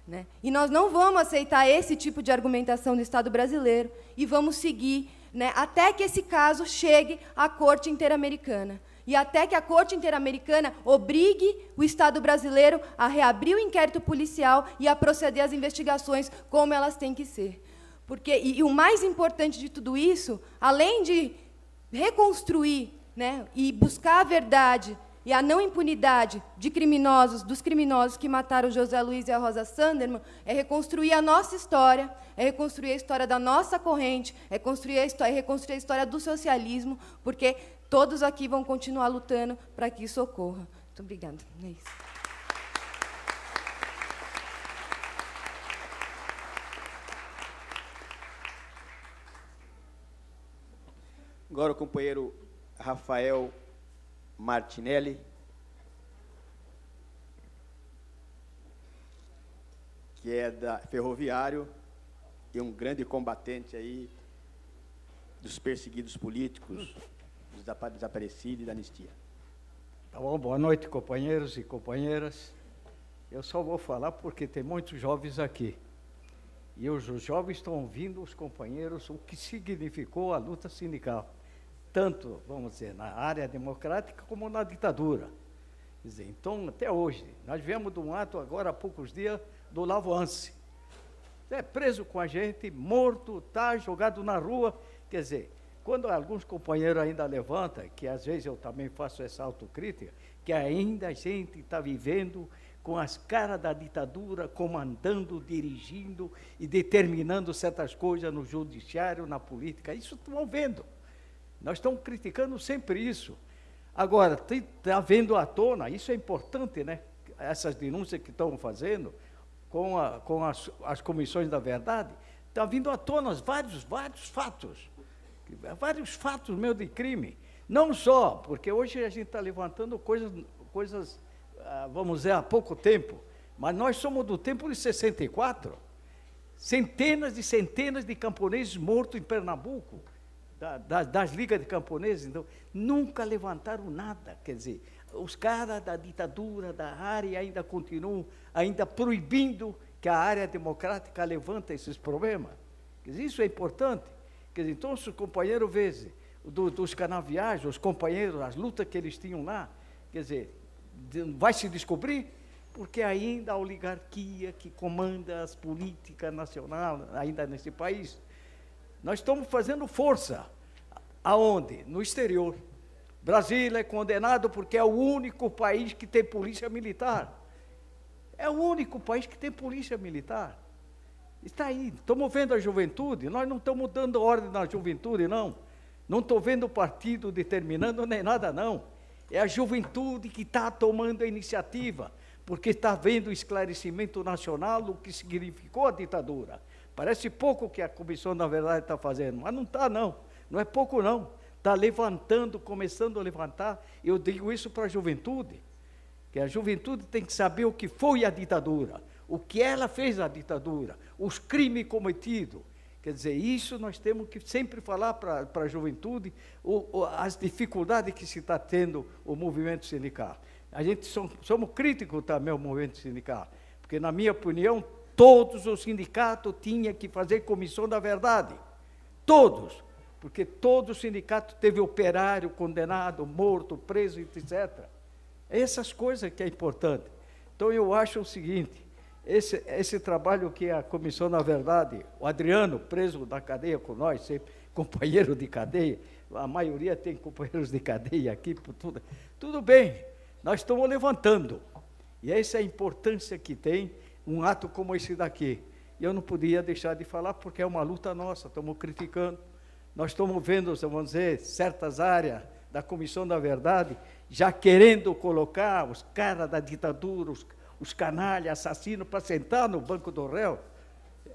Né? E nós não vamos aceitar esse tipo de argumentação do Estado brasileiro e vamos seguir né, até que esse caso chegue à Corte Interamericana e até que a Corte Interamericana obrigue o Estado brasileiro a reabrir o inquérito policial e a proceder às investigações como elas têm que ser. Porque, e, e o mais importante de tudo isso, além de reconstruir né, e buscar a verdade e a não impunidade de criminosos, dos criminosos que mataram José Luiz e a Rosa Sanderman, é reconstruir a nossa história, é reconstruir a história da nossa corrente, é, construir a é reconstruir a história do socialismo, porque todos aqui vão continuar lutando para que isso ocorra. Muito obrigada. É isso. Agora o companheiro Rafael Martinelli, que é da ferroviário e um grande combatente aí dos perseguidos políticos, desaparecidos e da anistia. Tá bom, boa noite, companheiros e companheiras. Eu só vou falar porque tem muitos jovens aqui. E os jovens estão ouvindo os companheiros o que significou a luta sindical tanto, vamos dizer, na área democrática como na ditadura. Dizer, então, até hoje, nós viemos de um ato agora há poucos dias do Lavance. É preso com a gente, morto, está jogado na rua. Quer dizer, quando alguns companheiros ainda levantam, que às vezes eu também faço essa autocrítica, que ainda a gente está vivendo com as caras da ditadura, comandando, dirigindo e determinando certas coisas no judiciário, na política. Isso estão vendo. Nós estamos criticando sempre isso. Agora, está vendo à tona, isso é importante, né? Essas denúncias que estão fazendo com, a, com as, as comissões da verdade, está vindo à tona vários, vários fatos. Vários fatos meus de crime. Não só, porque hoje a gente está levantando coisas, coisas, ah, vamos dizer, há pouco tempo, mas nós somos do tempo de 64. Centenas e centenas de camponeses mortos em Pernambuco da, das, das ligas de camponeses, então, nunca levantaram nada. Quer dizer, os caras da ditadura, da área, ainda continuam ainda proibindo que a área democrática levanta esses problemas. Isso é importante. Quer dizer, então, se o companheiro vê do, dos canaviais, os companheiros, as lutas que eles tinham lá, quer dizer, vai se descobrir porque ainda a oligarquia que comanda as políticas nacionais ainda nesse país nós estamos fazendo força. Aonde? No exterior. Brasília é condenado porque é o único país que tem polícia militar. É o único país que tem polícia militar. Está aí. Estamos vendo a juventude. Nós não estamos dando ordem na juventude, não. Não estou vendo o partido determinando nem nada, não. É a juventude que está tomando a iniciativa, porque está vendo o esclarecimento nacional, o que significou a ditadura Parece pouco que a comissão, na verdade, está fazendo, mas não está, não. Não é pouco, não. Está levantando, começando a levantar. Eu digo isso para a juventude, que a juventude tem que saber o que foi a ditadura, o que ela fez a ditadura, os crimes cometidos. Quer dizer, isso nós temos que sempre falar para a juventude o, o, as dificuldades que se está tendo o movimento sindical. A gente somos, somos críticos também ao movimento sindical, porque, na minha opinião, Todos os sindicatos tinham que fazer comissão da verdade. Todos. Porque todo sindicato teve operário condenado, morto, preso, etc. Essas coisas que é importante. Então eu acho o seguinte, esse, esse trabalho que a comissão, na verdade, o Adriano, preso da cadeia com nós, sempre [laughs] companheiro de cadeia, a maioria tem companheiros de cadeia aqui, por tudo. Tudo bem, nós estamos levantando. E essa é a importância que tem um ato como esse daqui. E eu não podia deixar de falar porque é uma luta nossa, estamos criticando. Nós estamos vendo, vamos dizer, certas áreas da Comissão da Verdade já querendo colocar os caras da ditadura, os, os canalhas, assassinos, para sentar no banco do réu.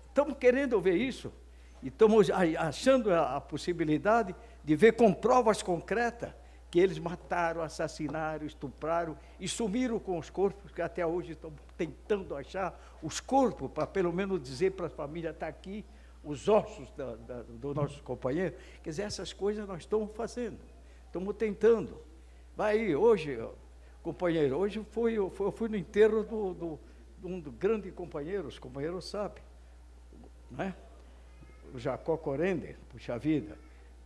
Estamos querendo ver isso. E estamos achando a, a possibilidade de ver com provas concretas que eles mataram, assassinaram, estupraram e sumiram com os corpos, que até hoje estão tentando achar os corpos, para pelo menos dizer para a família, está aqui os ossos da, da, do nosso companheiro. Quer dizer, essas coisas nós estamos fazendo, estamos tentando. Vai aí, hoje, companheiro, hoje fui, eu fui, eu fui no enterro do, do, de um grande companheiro, os companheiros sabem, não é? o Jacó Corende, puxa vida.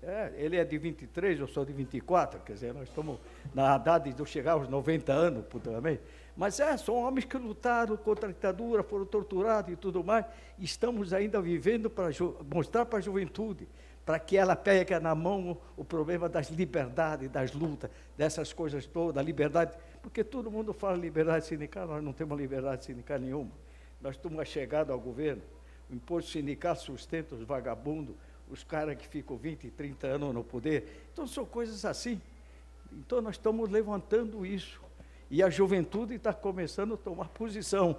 É, ele é de 23, eu sou de 24, quer dizer, nós estamos na idade de chegar aos 90 anos, também. Mas é, são homens que lutaram contra a ditadura, foram torturados e tudo mais. Estamos ainda vivendo para mostrar para a juventude, para que ela pegue na mão o problema das liberdades, das lutas, dessas coisas todas, a liberdade. Porque todo mundo fala liberdade sindical, nós não temos liberdade sindical nenhuma. Nós estamos chegados ao governo. O imposto sindical sustenta os vagabundos, os caras que ficam 20, 30 anos no poder. Então, são coisas assim. Então, nós estamos levantando isso. E a juventude está começando a tomar posição.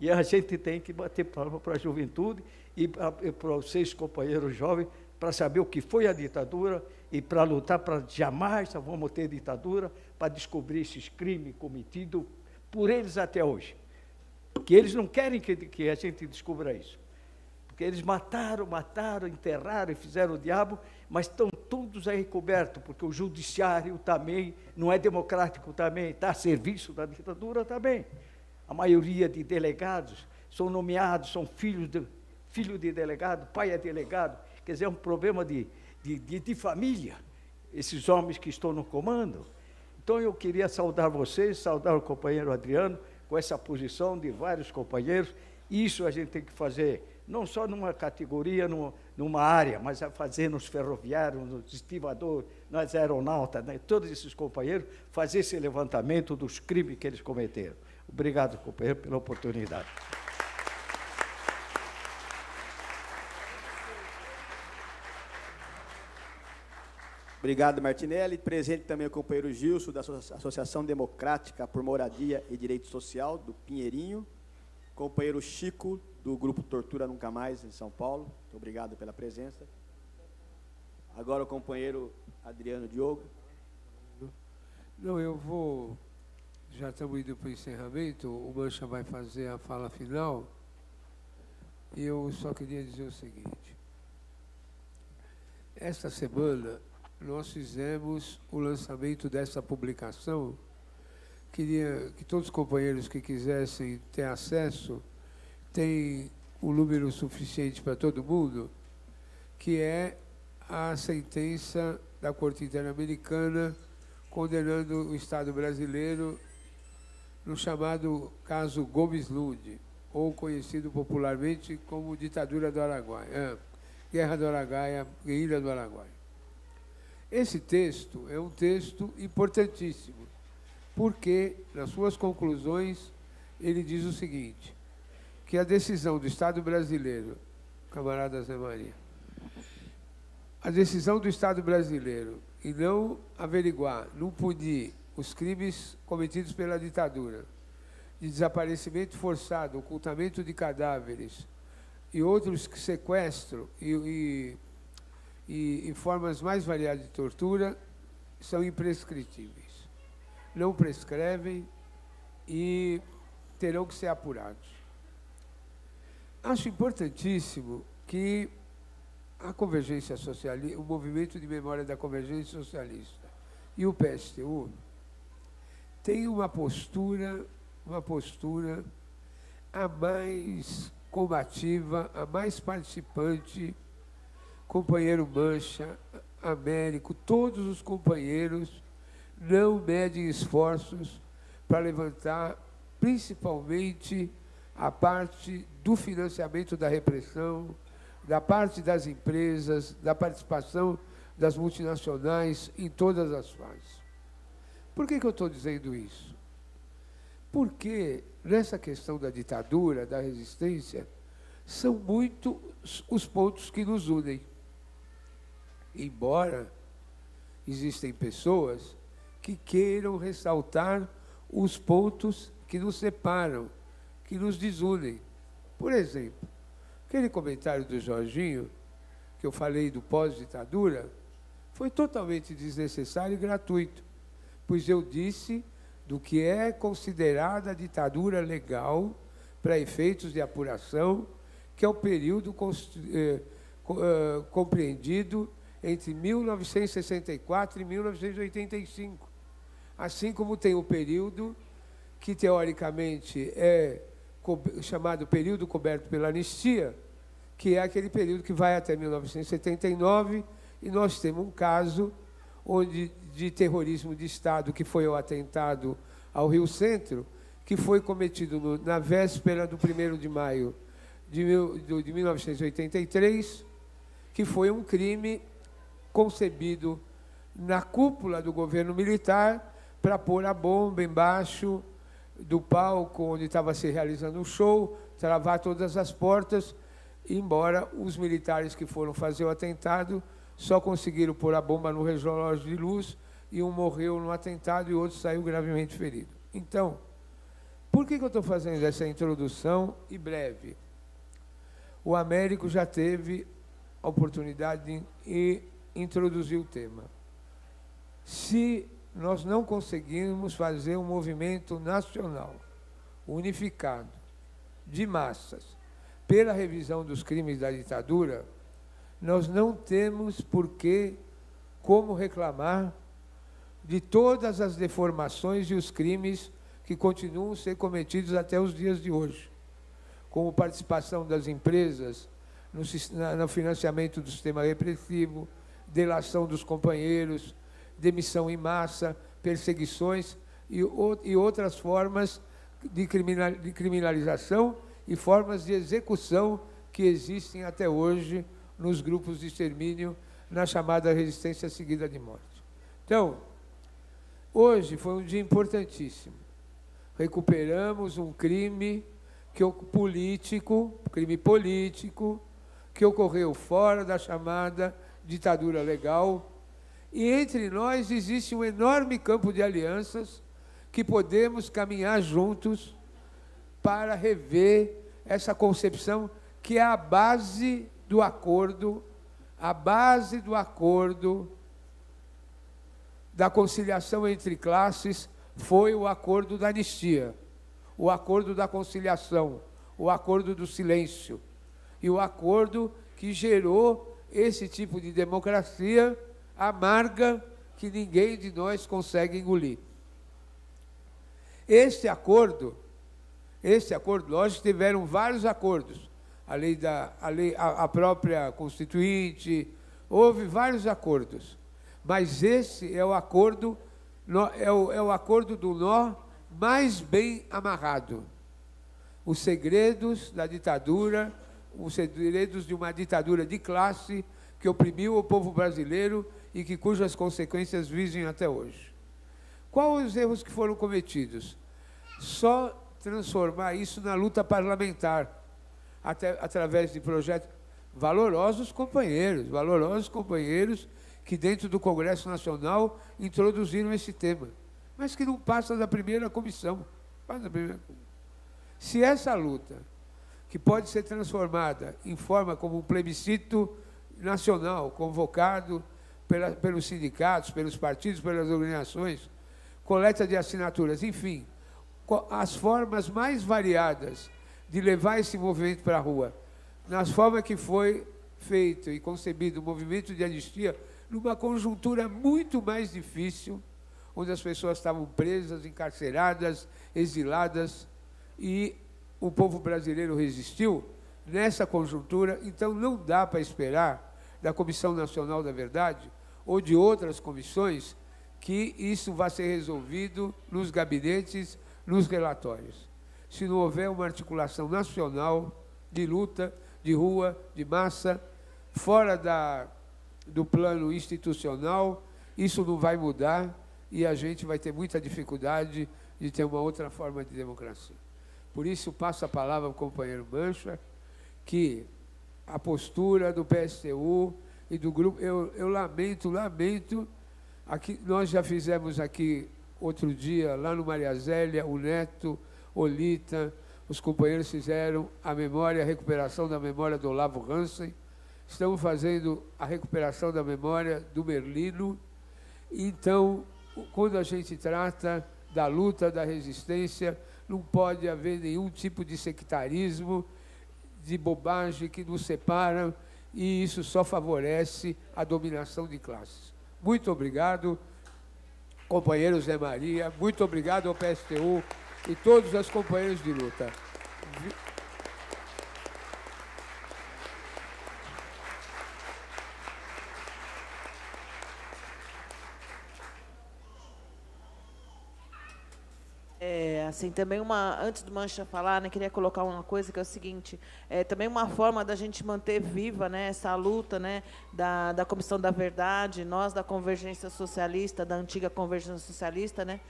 E a gente tem que bater palma para a juventude e para seis companheiros jovens para saber o que foi a ditadura e para lutar para jamais vamos ter ditadura, para descobrir esses crimes cometidos por eles até hoje. Que eles não querem que, que a gente descubra isso. Porque eles mataram, mataram, enterraram e fizeram o diabo, mas estão todos aí cobertos, porque o judiciário também não é democrático também, está a serviço da ditadura também. A maioria de delegados são nomeados, são filhos de, filho de delegado, pai é delegado. Quer dizer, é um problema de, de, de, de família, esses homens que estão no comando. Então eu queria saudar vocês, saudar o companheiro Adriano, com essa posição de vários companheiros. Isso a gente tem que fazer não só numa categoria, numa área, mas a fazer nos ferroviários, nos estivadores, nas aeronautas, né? todos esses companheiros, fazer esse levantamento dos crimes que eles cometeram. Obrigado, companheiro, pela oportunidade. Obrigado, Martinelli. Presente também o companheiro Gilson, da Associação Democrática por Moradia e Direito Social, do Pinheirinho. Companheiro Chico, do grupo Tortura Nunca Mais, em São Paulo. Muito obrigado pela presença. Agora o companheiro Adriano Diogo. Não, eu vou. Já estamos indo para o encerramento. O Mancha vai fazer a fala final. E eu só queria dizer o seguinte. Esta semana nós fizemos o lançamento dessa publicação. Queria que todos os companheiros que quisessem ter acesso tem o um número suficiente para todo mundo, que é a sentença da Corte Interamericana condenando o Estado brasileiro no chamado caso Gomes Lund, ou conhecido popularmente como ditadura do Araguaia, é, Guerra do Araguaia, Guerrilha do Araguaia. Esse texto é um texto importantíssimo, porque, nas suas conclusões, ele diz o seguinte: que a decisão do Estado brasileiro, camarada Zé Maria, a decisão do Estado brasileiro em não averiguar, não punir os crimes cometidos pela ditadura, de desaparecimento forçado, ocultamento de cadáveres, e outros que sequestro e, e, e, e formas mais variadas de tortura são imprescritíveis. Não prescrevem e terão que ser apurados. Acho importantíssimo que a convergência socialista, o movimento de memória da convergência socialista e o PSTU tem uma postura, uma postura a mais combativa, a mais participante, companheiro Mancha, Américo, todos os companheiros não medem esforços para levantar principalmente a parte do financiamento da repressão, da parte das empresas, da participação das multinacionais em todas as fases. Por que, que eu estou dizendo isso? Porque nessa questão da ditadura, da resistência, são muitos os pontos que nos unem. Embora existem pessoas que queiram ressaltar os pontos que nos separam, que nos desunem. Por exemplo, aquele comentário do Jorginho, que eu falei do pós-ditadura, foi totalmente desnecessário e gratuito, pois eu disse do que é considerada ditadura legal para efeitos de apuração, que é o período eh, eh, compreendido entre 1964 e 1985. Assim como tem o período que, teoricamente, é chamado período coberto pela anistia, que é aquele período que vai até 1979, e nós temos um caso onde de terrorismo de Estado, que foi o atentado ao Rio Centro, que foi cometido no, na véspera do 1 de maio de, mil, de 1983, que foi um crime concebido na cúpula do governo militar para pôr a bomba embaixo do palco onde estava se realizando o show, travar todas as portas, embora os militares que foram fazer o atentado só conseguiram pôr a bomba no relógio de luz e um morreu no atentado e outro saiu gravemente ferido. Então, por que, que eu estou fazendo essa introdução e breve? O Américo já teve a oportunidade de introduzir o tema. Se nós não conseguimos fazer um movimento nacional, unificado, de massas, pela revisão dos crimes da ditadura, nós não temos por que como reclamar de todas as deformações e os crimes que continuam a ser cometidos até os dias de hoje, como participação das empresas no, no financiamento do sistema repressivo, delação dos companheiros, demissão em massa, perseguições e, e outras formas de, criminal, de criminalização e formas de execução que existem até hoje nos grupos de extermínio na chamada resistência seguida de morte. Então, hoje foi um dia importantíssimo. Recuperamos um crime que político, crime político, que ocorreu fora da chamada ditadura legal. E entre nós existe um enorme campo de alianças que podemos caminhar juntos para rever essa concepção que é a base do acordo, a base do acordo da conciliação entre classes foi o acordo da anistia, o acordo da conciliação, o acordo do silêncio e o acordo que gerou esse tipo de democracia amarga que ninguém de nós consegue engolir. Este acordo, este acordo, lógico, tiveram vários acordos. A lei da, a, lei, a, a própria constituinte, houve vários acordos. Mas esse é o acordo, é o, é o acordo do nó mais bem amarrado. Os segredos da ditadura, os segredos de uma ditadura de classe que oprimiu o povo brasileiro e que cujas consequências visem até hoje. Quais os erros que foram cometidos? Só transformar isso na luta parlamentar, até, através de projetos valorosos companheiros, valorosos companheiros que dentro do Congresso Nacional introduziram esse tema, mas que não passa da primeira comissão. Passa da primeira. Se essa luta que pode ser transformada em forma como um plebiscito nacional, convocado pela, pelos sindicatos, pelos partidos, pelas organizações, coleta de assinaturas, enfim, as formas mais variadas de levar esse movimento para a rua, nas formas que foi feito e concebido o movimento de anistia, numa conjuntura muito mais difícil, onde as pessoas estavam presas, encarceradas, exiladas, e o povo brasileiro resistiu nessa conjuntura, então não dá para esperar da Comissão Nacional da Verdade ou de outras comissões que isso vá ser resolvido nos gabinetes, nos relatórios. Se não houver uma articulação nacional de luta, de rua, de massa, fora da, do plano institucional, isso não vai mudar e a gente vai ter muita dificuldade de ter uma outra forma de democracia. Por isso, passo a palavra ao companheiro Mancha, que a postura do PSTU e do grupo, eu, eu lamento, lamento, aqui, nós já fizemos aqui outro dia, lá no Maria Zélia, o Neto, Olita, os companheiros fizeram a memória, a recuperação da memória do Olavo Hansen, estamos fazendo a recuperação da memória do Merlino, então, quando a gente trata da luta, da resistência, não pode haver nenhum tipo de sectarismo, de bobagem que nos separa e isso só favorece a dominação de classes. Muito obrigado, companheiro Zé Maria, muito obrigado ao PSTU e todos os companheiros de luta. Assim, também uma, antes do Mancha falar, né, queria colocar uma coisa que é o seguinte, é também uma forma da gente manter viva, né, essa luta, né, da, da Comissão da Verdade, nós da Convergência Socialista, da antiga Convergência Socialista, né,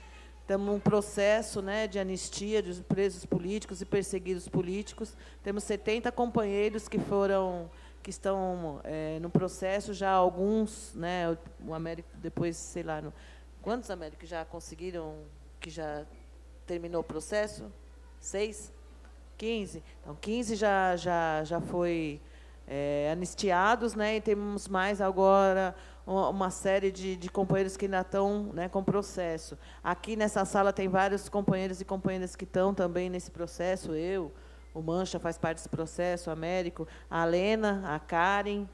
estamos num processo, né, de anistia dos presos políticos e perseguidos políticos. Temos 70 companheiros que foram que estão é, no processo já alguns, né, o Américo depois, sei lá, no, quantos Américos já conseguiram que já terminou o processo? Seis? Quinze? Então, quinze já, já, já foi é, anistiados, né? E temos mais agora uma série de, de companheiros que ainda estão né, com processo. Aqui nessa sala tem vários companheiros e companheiras que estão também nesse processo. Eu, o Mancha faz parte desse processo, o Américo, a Lena, a Karen,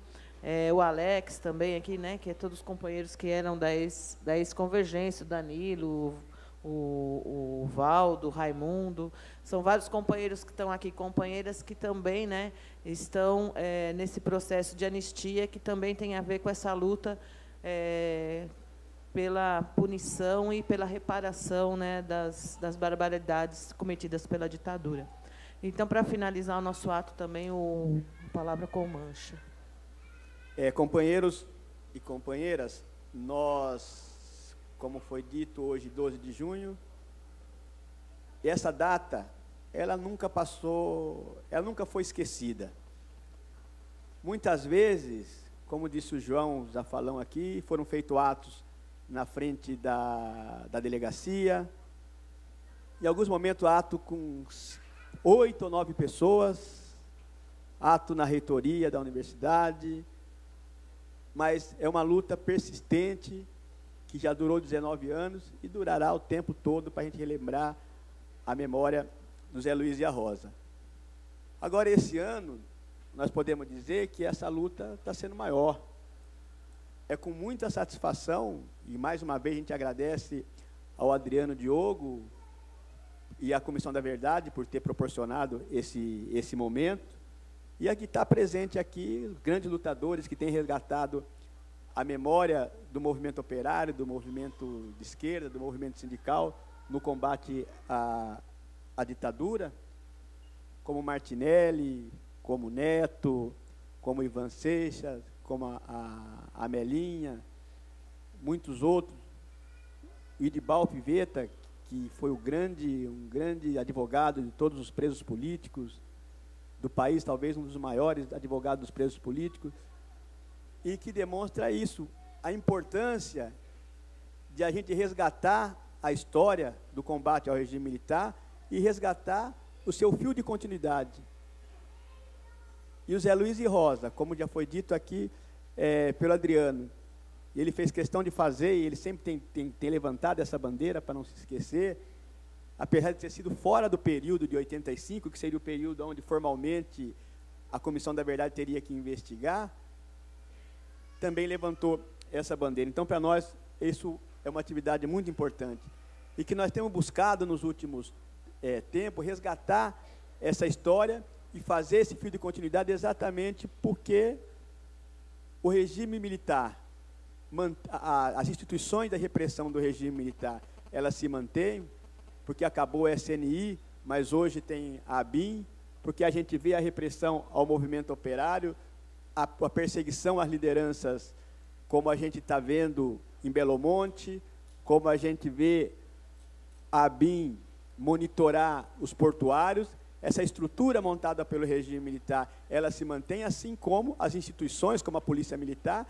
é, o Alex também aqui, né? Que é todos os companheiros que eram da ex-convergência, ex o Danilo, o, o Valdo, o Raimundo, são vários companheiros que estão aqui, companheiras que também né, estão é, nesse processo de anistia, que também tem a ver com essa luta é, pela punição e pela reparação né, das, das barbaridades cometidas pela ditadura. Então, para finalizar o nosso ato também, o a palavra com mancha. É, companheiros e companheiras, nós como foi dito hoje, 12 de junho. Essa data, ela nunca passou, ela nunca foi esquecida. Muitas vezes, como disse o João Zafalão aqui, foram feitos atos na frente da, da delegacia, em alguns momentos ato com oito ou nove pessoas, ato na reitoria da universidade, mas é uma luta persistente, que já durou 19 anos e durará o tempo todo para a gente relembrar a memória do Zé Luiz e a Rosa. Agora, esse ano, nós podemos dizer que essa luta está sendo maior. É com muita satisfação, e mais uma vez a gente agradece ao Adriano Diogo e à Comissão da Verdade por ter proporcionado esse, esse momento, e aqui está presente aqui os grandes lutadores que têm resgatado a memória do movimento operário, do movimento de esquerda, do movimento sindical no combate à, à ditadura, como Martinelli, como Neto, como Ivan Seixas, como a, a, Melinha, muitos outros, Idibal Piveta, que foi o grande, um grande advogado de todos os presos políticos do país, talvez um dos maiores advogados dos presos políticos, e que demonstra isso, a importância de a gente resgatar a história do combate ao regime militar e resgatar o seu fio de continuidade. E o Zé Luiz e Rosa, como já foi dito aqui é, pelo Adriano, ele fez questão de fazer, e ele sempre tem, tem, tem levantado essa bandeira para não se esquecer, apesar de ter sido fora do período de 85, que seria o período onde formalmente a Comissão da Verdade teria que investigar, também levantou essa bandeira. Então, para nós, isso é uma atividade muito importante. E que nós temos buscado nos últimos é, tempos resgatar essa história e fazer esse fio de continuidade exatamente porque o regime militar, as instituições da repressão do regime militar, elas se mantêm, porque acabou o SNI, mas hoje tem a ABIN, porque a gente vê a repressão ao movimento operário, a, a perseguição às lideranças, como a gente está vendo em Belo Monte, como a gente vê a ABIN monitorar os portuários, essa estrutura montada pelo regime militar, ela se mantém, assim como as instituições, como a Polícia Militar,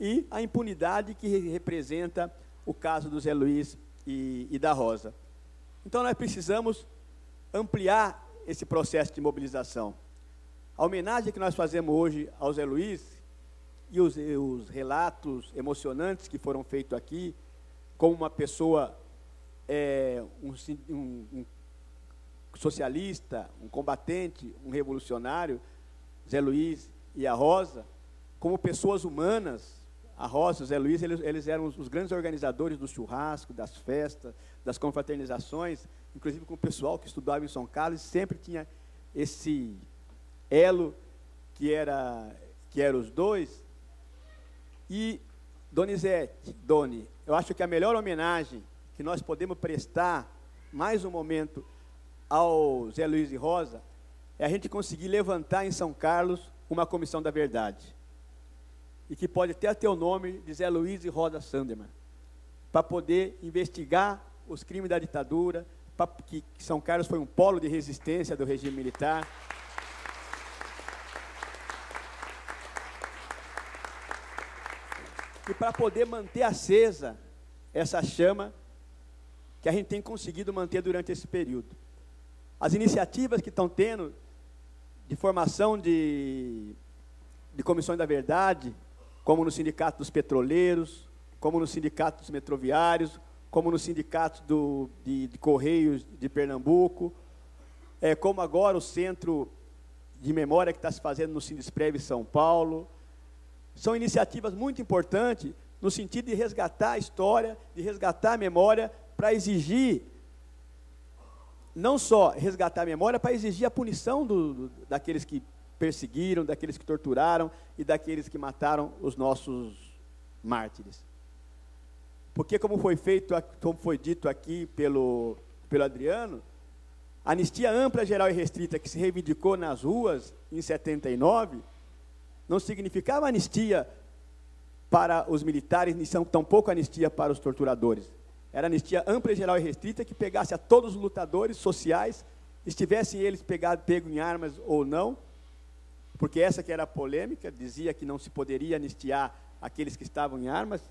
e a impunidade que representa o caso do Zé Luiz e, e da Rosa. Então, nós precisamos ampliar esse processo de mobilização. A homenagem que nós fazemos hoje ao Zé Luiz e os, os relatos emocionantes que foram feitos aqui, como uma pessoa, é, um, um, um socialista, um combatente, um revolucionário, Zé Luiz e a Rosa, como pessoas humanas, a Rosa Zé Luiz, eles, eles eram os, grandes organizadores do churrasco, das festas, das confraternizações, inclusive com o pessoal que estudava em São Carlos, sempre tinha esse elo que era, que era os dois. E, Donizete, Doni, eu acho que a melhor homenagem que nós podemos prestar, mais um momento, ao Zé Luiz e Rosa é a gente conseguir levantar em São Carlos uma comissão da verdade. E que pode até ter o nome de Zé Luiz e Rosa Sanderman. Para poder investigar os crimes da ditadura, que São Carlos foi um polo de resistência do regime militar. E para poder manter acesa essa chama que a gente tem conseguido manter durante esse período. As iniciativas que estão tendo de formação de, de comissões da verdade, como no Sindicato dos Petroleiros, como no Sindicato dos Metroviários, como no Sindicato do, de, de Correios de Pernambuco, é, como agora o Centro de Memória que está se fazendo no Sindesprev São Paulo. São iniciativas muito importantes no sentido de resgatar a história, de resgatar a memória, para exigir não só resgatar a memória, para exigir a punição do, do, daqueles que perseguiram, daqueles que torturaram e daqueles que mataram os nossos mártires. Porque, como foi feito, como foi dito aqui pelo, pelo Adriano, a anistia ampla, geral e restrita que se reivindicou nas ruas em 79 não significava anistia para os militares, nem tampouco anistia para os torturadores. Era anistia ampla, geral e restrita que pegasse a todos os lutadores sociais, estivessem eles pegados, pego em armas ou não, porque essa que era a polêmica, dizia que não se poderia anistiar aqueles que estavam em armas,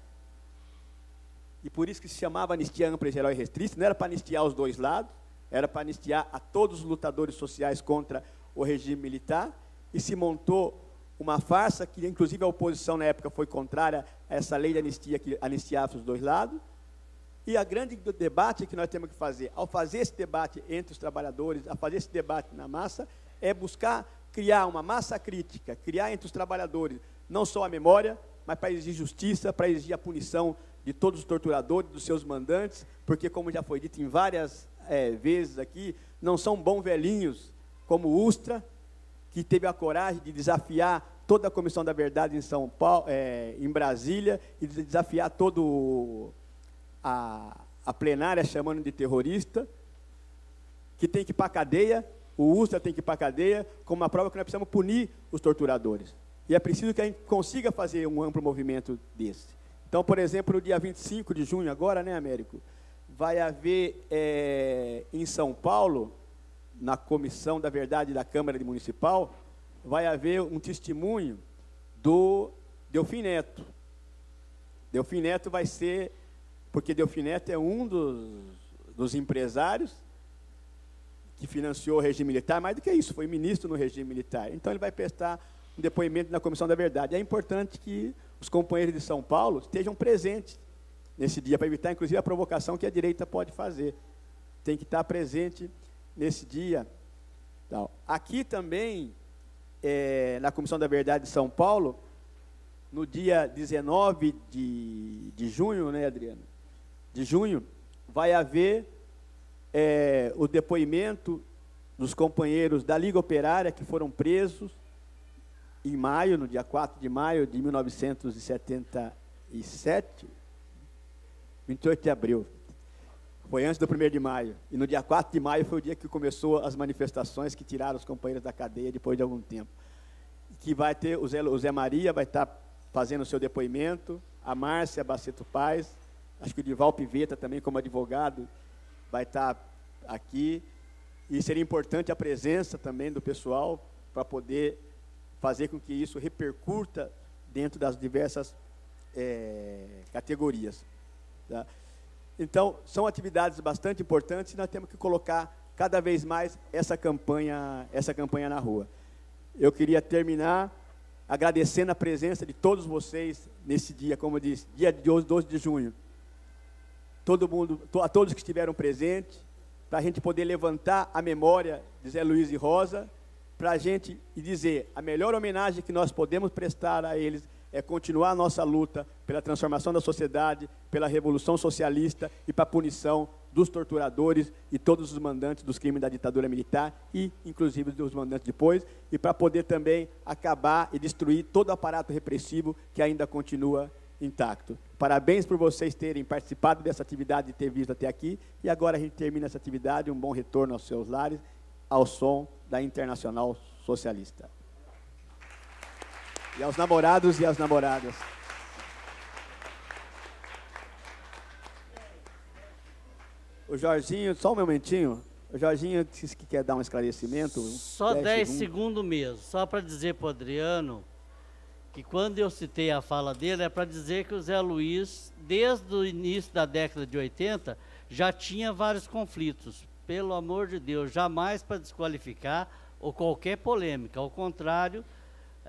e por isso que se chamava anistia ampla, geral e restrita, não era para anistiar os dois lados, era para anistiar a todos os lutadores sociais contra o regime militar, e se montou uma farsa, que inclusive a oposição na época foi contrária a essa lei de anistia que anistiava os dois lados, e a grande debate que nós temos que fazer, ao fazer esse debate entre os trabalhadores, a fazer esse debate na massa, é buscar criar uma massa crítica, criar entre os trabalhadores não só a memória, mas para exigir justiça, para exigir a punição de todos os torturadores, dos seus mandantes, porque, como já foi dito em várias é, vezes aqui, não são bons velhinhos como Ustra, que teve a coragem de desafiar toda a Comissão da Verdade em São Paulo, é, em Brasília, e de desafiar todo a, a plenária chamando de terrorista, que tem que ir para a cadeia, o USTRA tem que ir para a cadeia, como uma prova que nós precisamos punir os torturadores. E é preciso que a gente consiga fazer um amplo movimento desse. Então, por exemplo, no dia 25 de junho, agora, né, Américo? Vai haver é, em São Paulo, na Comissão da Verdade da Câmara Municipal, vai haver um testemunho do Delfim Neto. Delfim Neto vai ser porque Delfineto é um dos, dos empresários que financiou o regime militar, mais do que isso, foi ministro no regime militar. Então ele vai prestar um depoimento na Comissão da Verdade. É importante que os companheiros de São Paulo estejam presentes nesse dia, para evitar, inclusive, a provocação que a direita pode fazer. Tem que estar presente nesse dia. Aqui também, é, na Comissão da Verdade de São Paulo, no dia 19 de, de junho, né, Adriano? De junho, vai haver é, o depoimento dos companheiros da Liga Operária que foram presos em maio, no dia 4 de maio de 1977, 28 de abril. Foi antes do 1 de maio. E no dia 4 de maio foi o dia que começou as manifestações que tiraram os companheiros da cadeia depois de algum tempo. Que vai ter, o Zé, o Zé Maria vai estar fazendo o seu depoimento, a Márcia Baceto Paz, acho que o Dival Piveta também como advogado vai estar aqui. E seria importante a presença também do pessoal para poder fazer com que isso repercuta dentro das diversas é, categorias. Tá? Então, são atividades bastante importantes e nós temos que colocar cada vez mais essa campanha, essa campanha na rua. Eu queria terminar agradecendo a presença de todos vocês nesse dia, como eu disse, dia de hoje, 12 de junho. Todo mundo, a todos que estiveram presentes, para a gente poder levantar a memória de Zé Luiz e Rosa, para a gente dizer a melhor homenagem que nós podemos prestar a eles é continuar a nossa luta pela transformação da sociedade, pela revolução socialista e para a punição dos torturadores e todos os mandantes dos crimes da ditadura militar e, inclusive, dos mandantes depois, e para poder também acabar e destruir todo o aparato repressivo que ainda continua intacto. Parabéns por vocês terem participado dessa atividade e ter visto até aqui. E agora a gente termina essa atividade, um bom retorno aos seus lares, ao som da Internacional Socialista. E aos namorados e às namoradas. O Jorginho, só um momentinho. O Jorginho disse que quer dar um esclarecimento. Só 10 segundos. segundos mesmo, só para dizer para o Adriano que quando eu citei a fala dele é para dizer que o Zé Luiz, desde o início da década de 80, já tinha vários conflitos pelo amor de Deus, jamais para desqualificar ou qualquer polêmica. Ao contrário,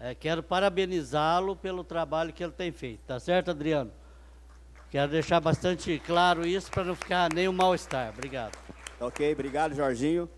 é, quero parabenizá-lo pelo trabalho que ele tem feito. Tá certo, Adriano? Quero deixar bastante claro isso para não ficar nenhum mal-estar. Obrigado. Ok, obrigado, Jorginho.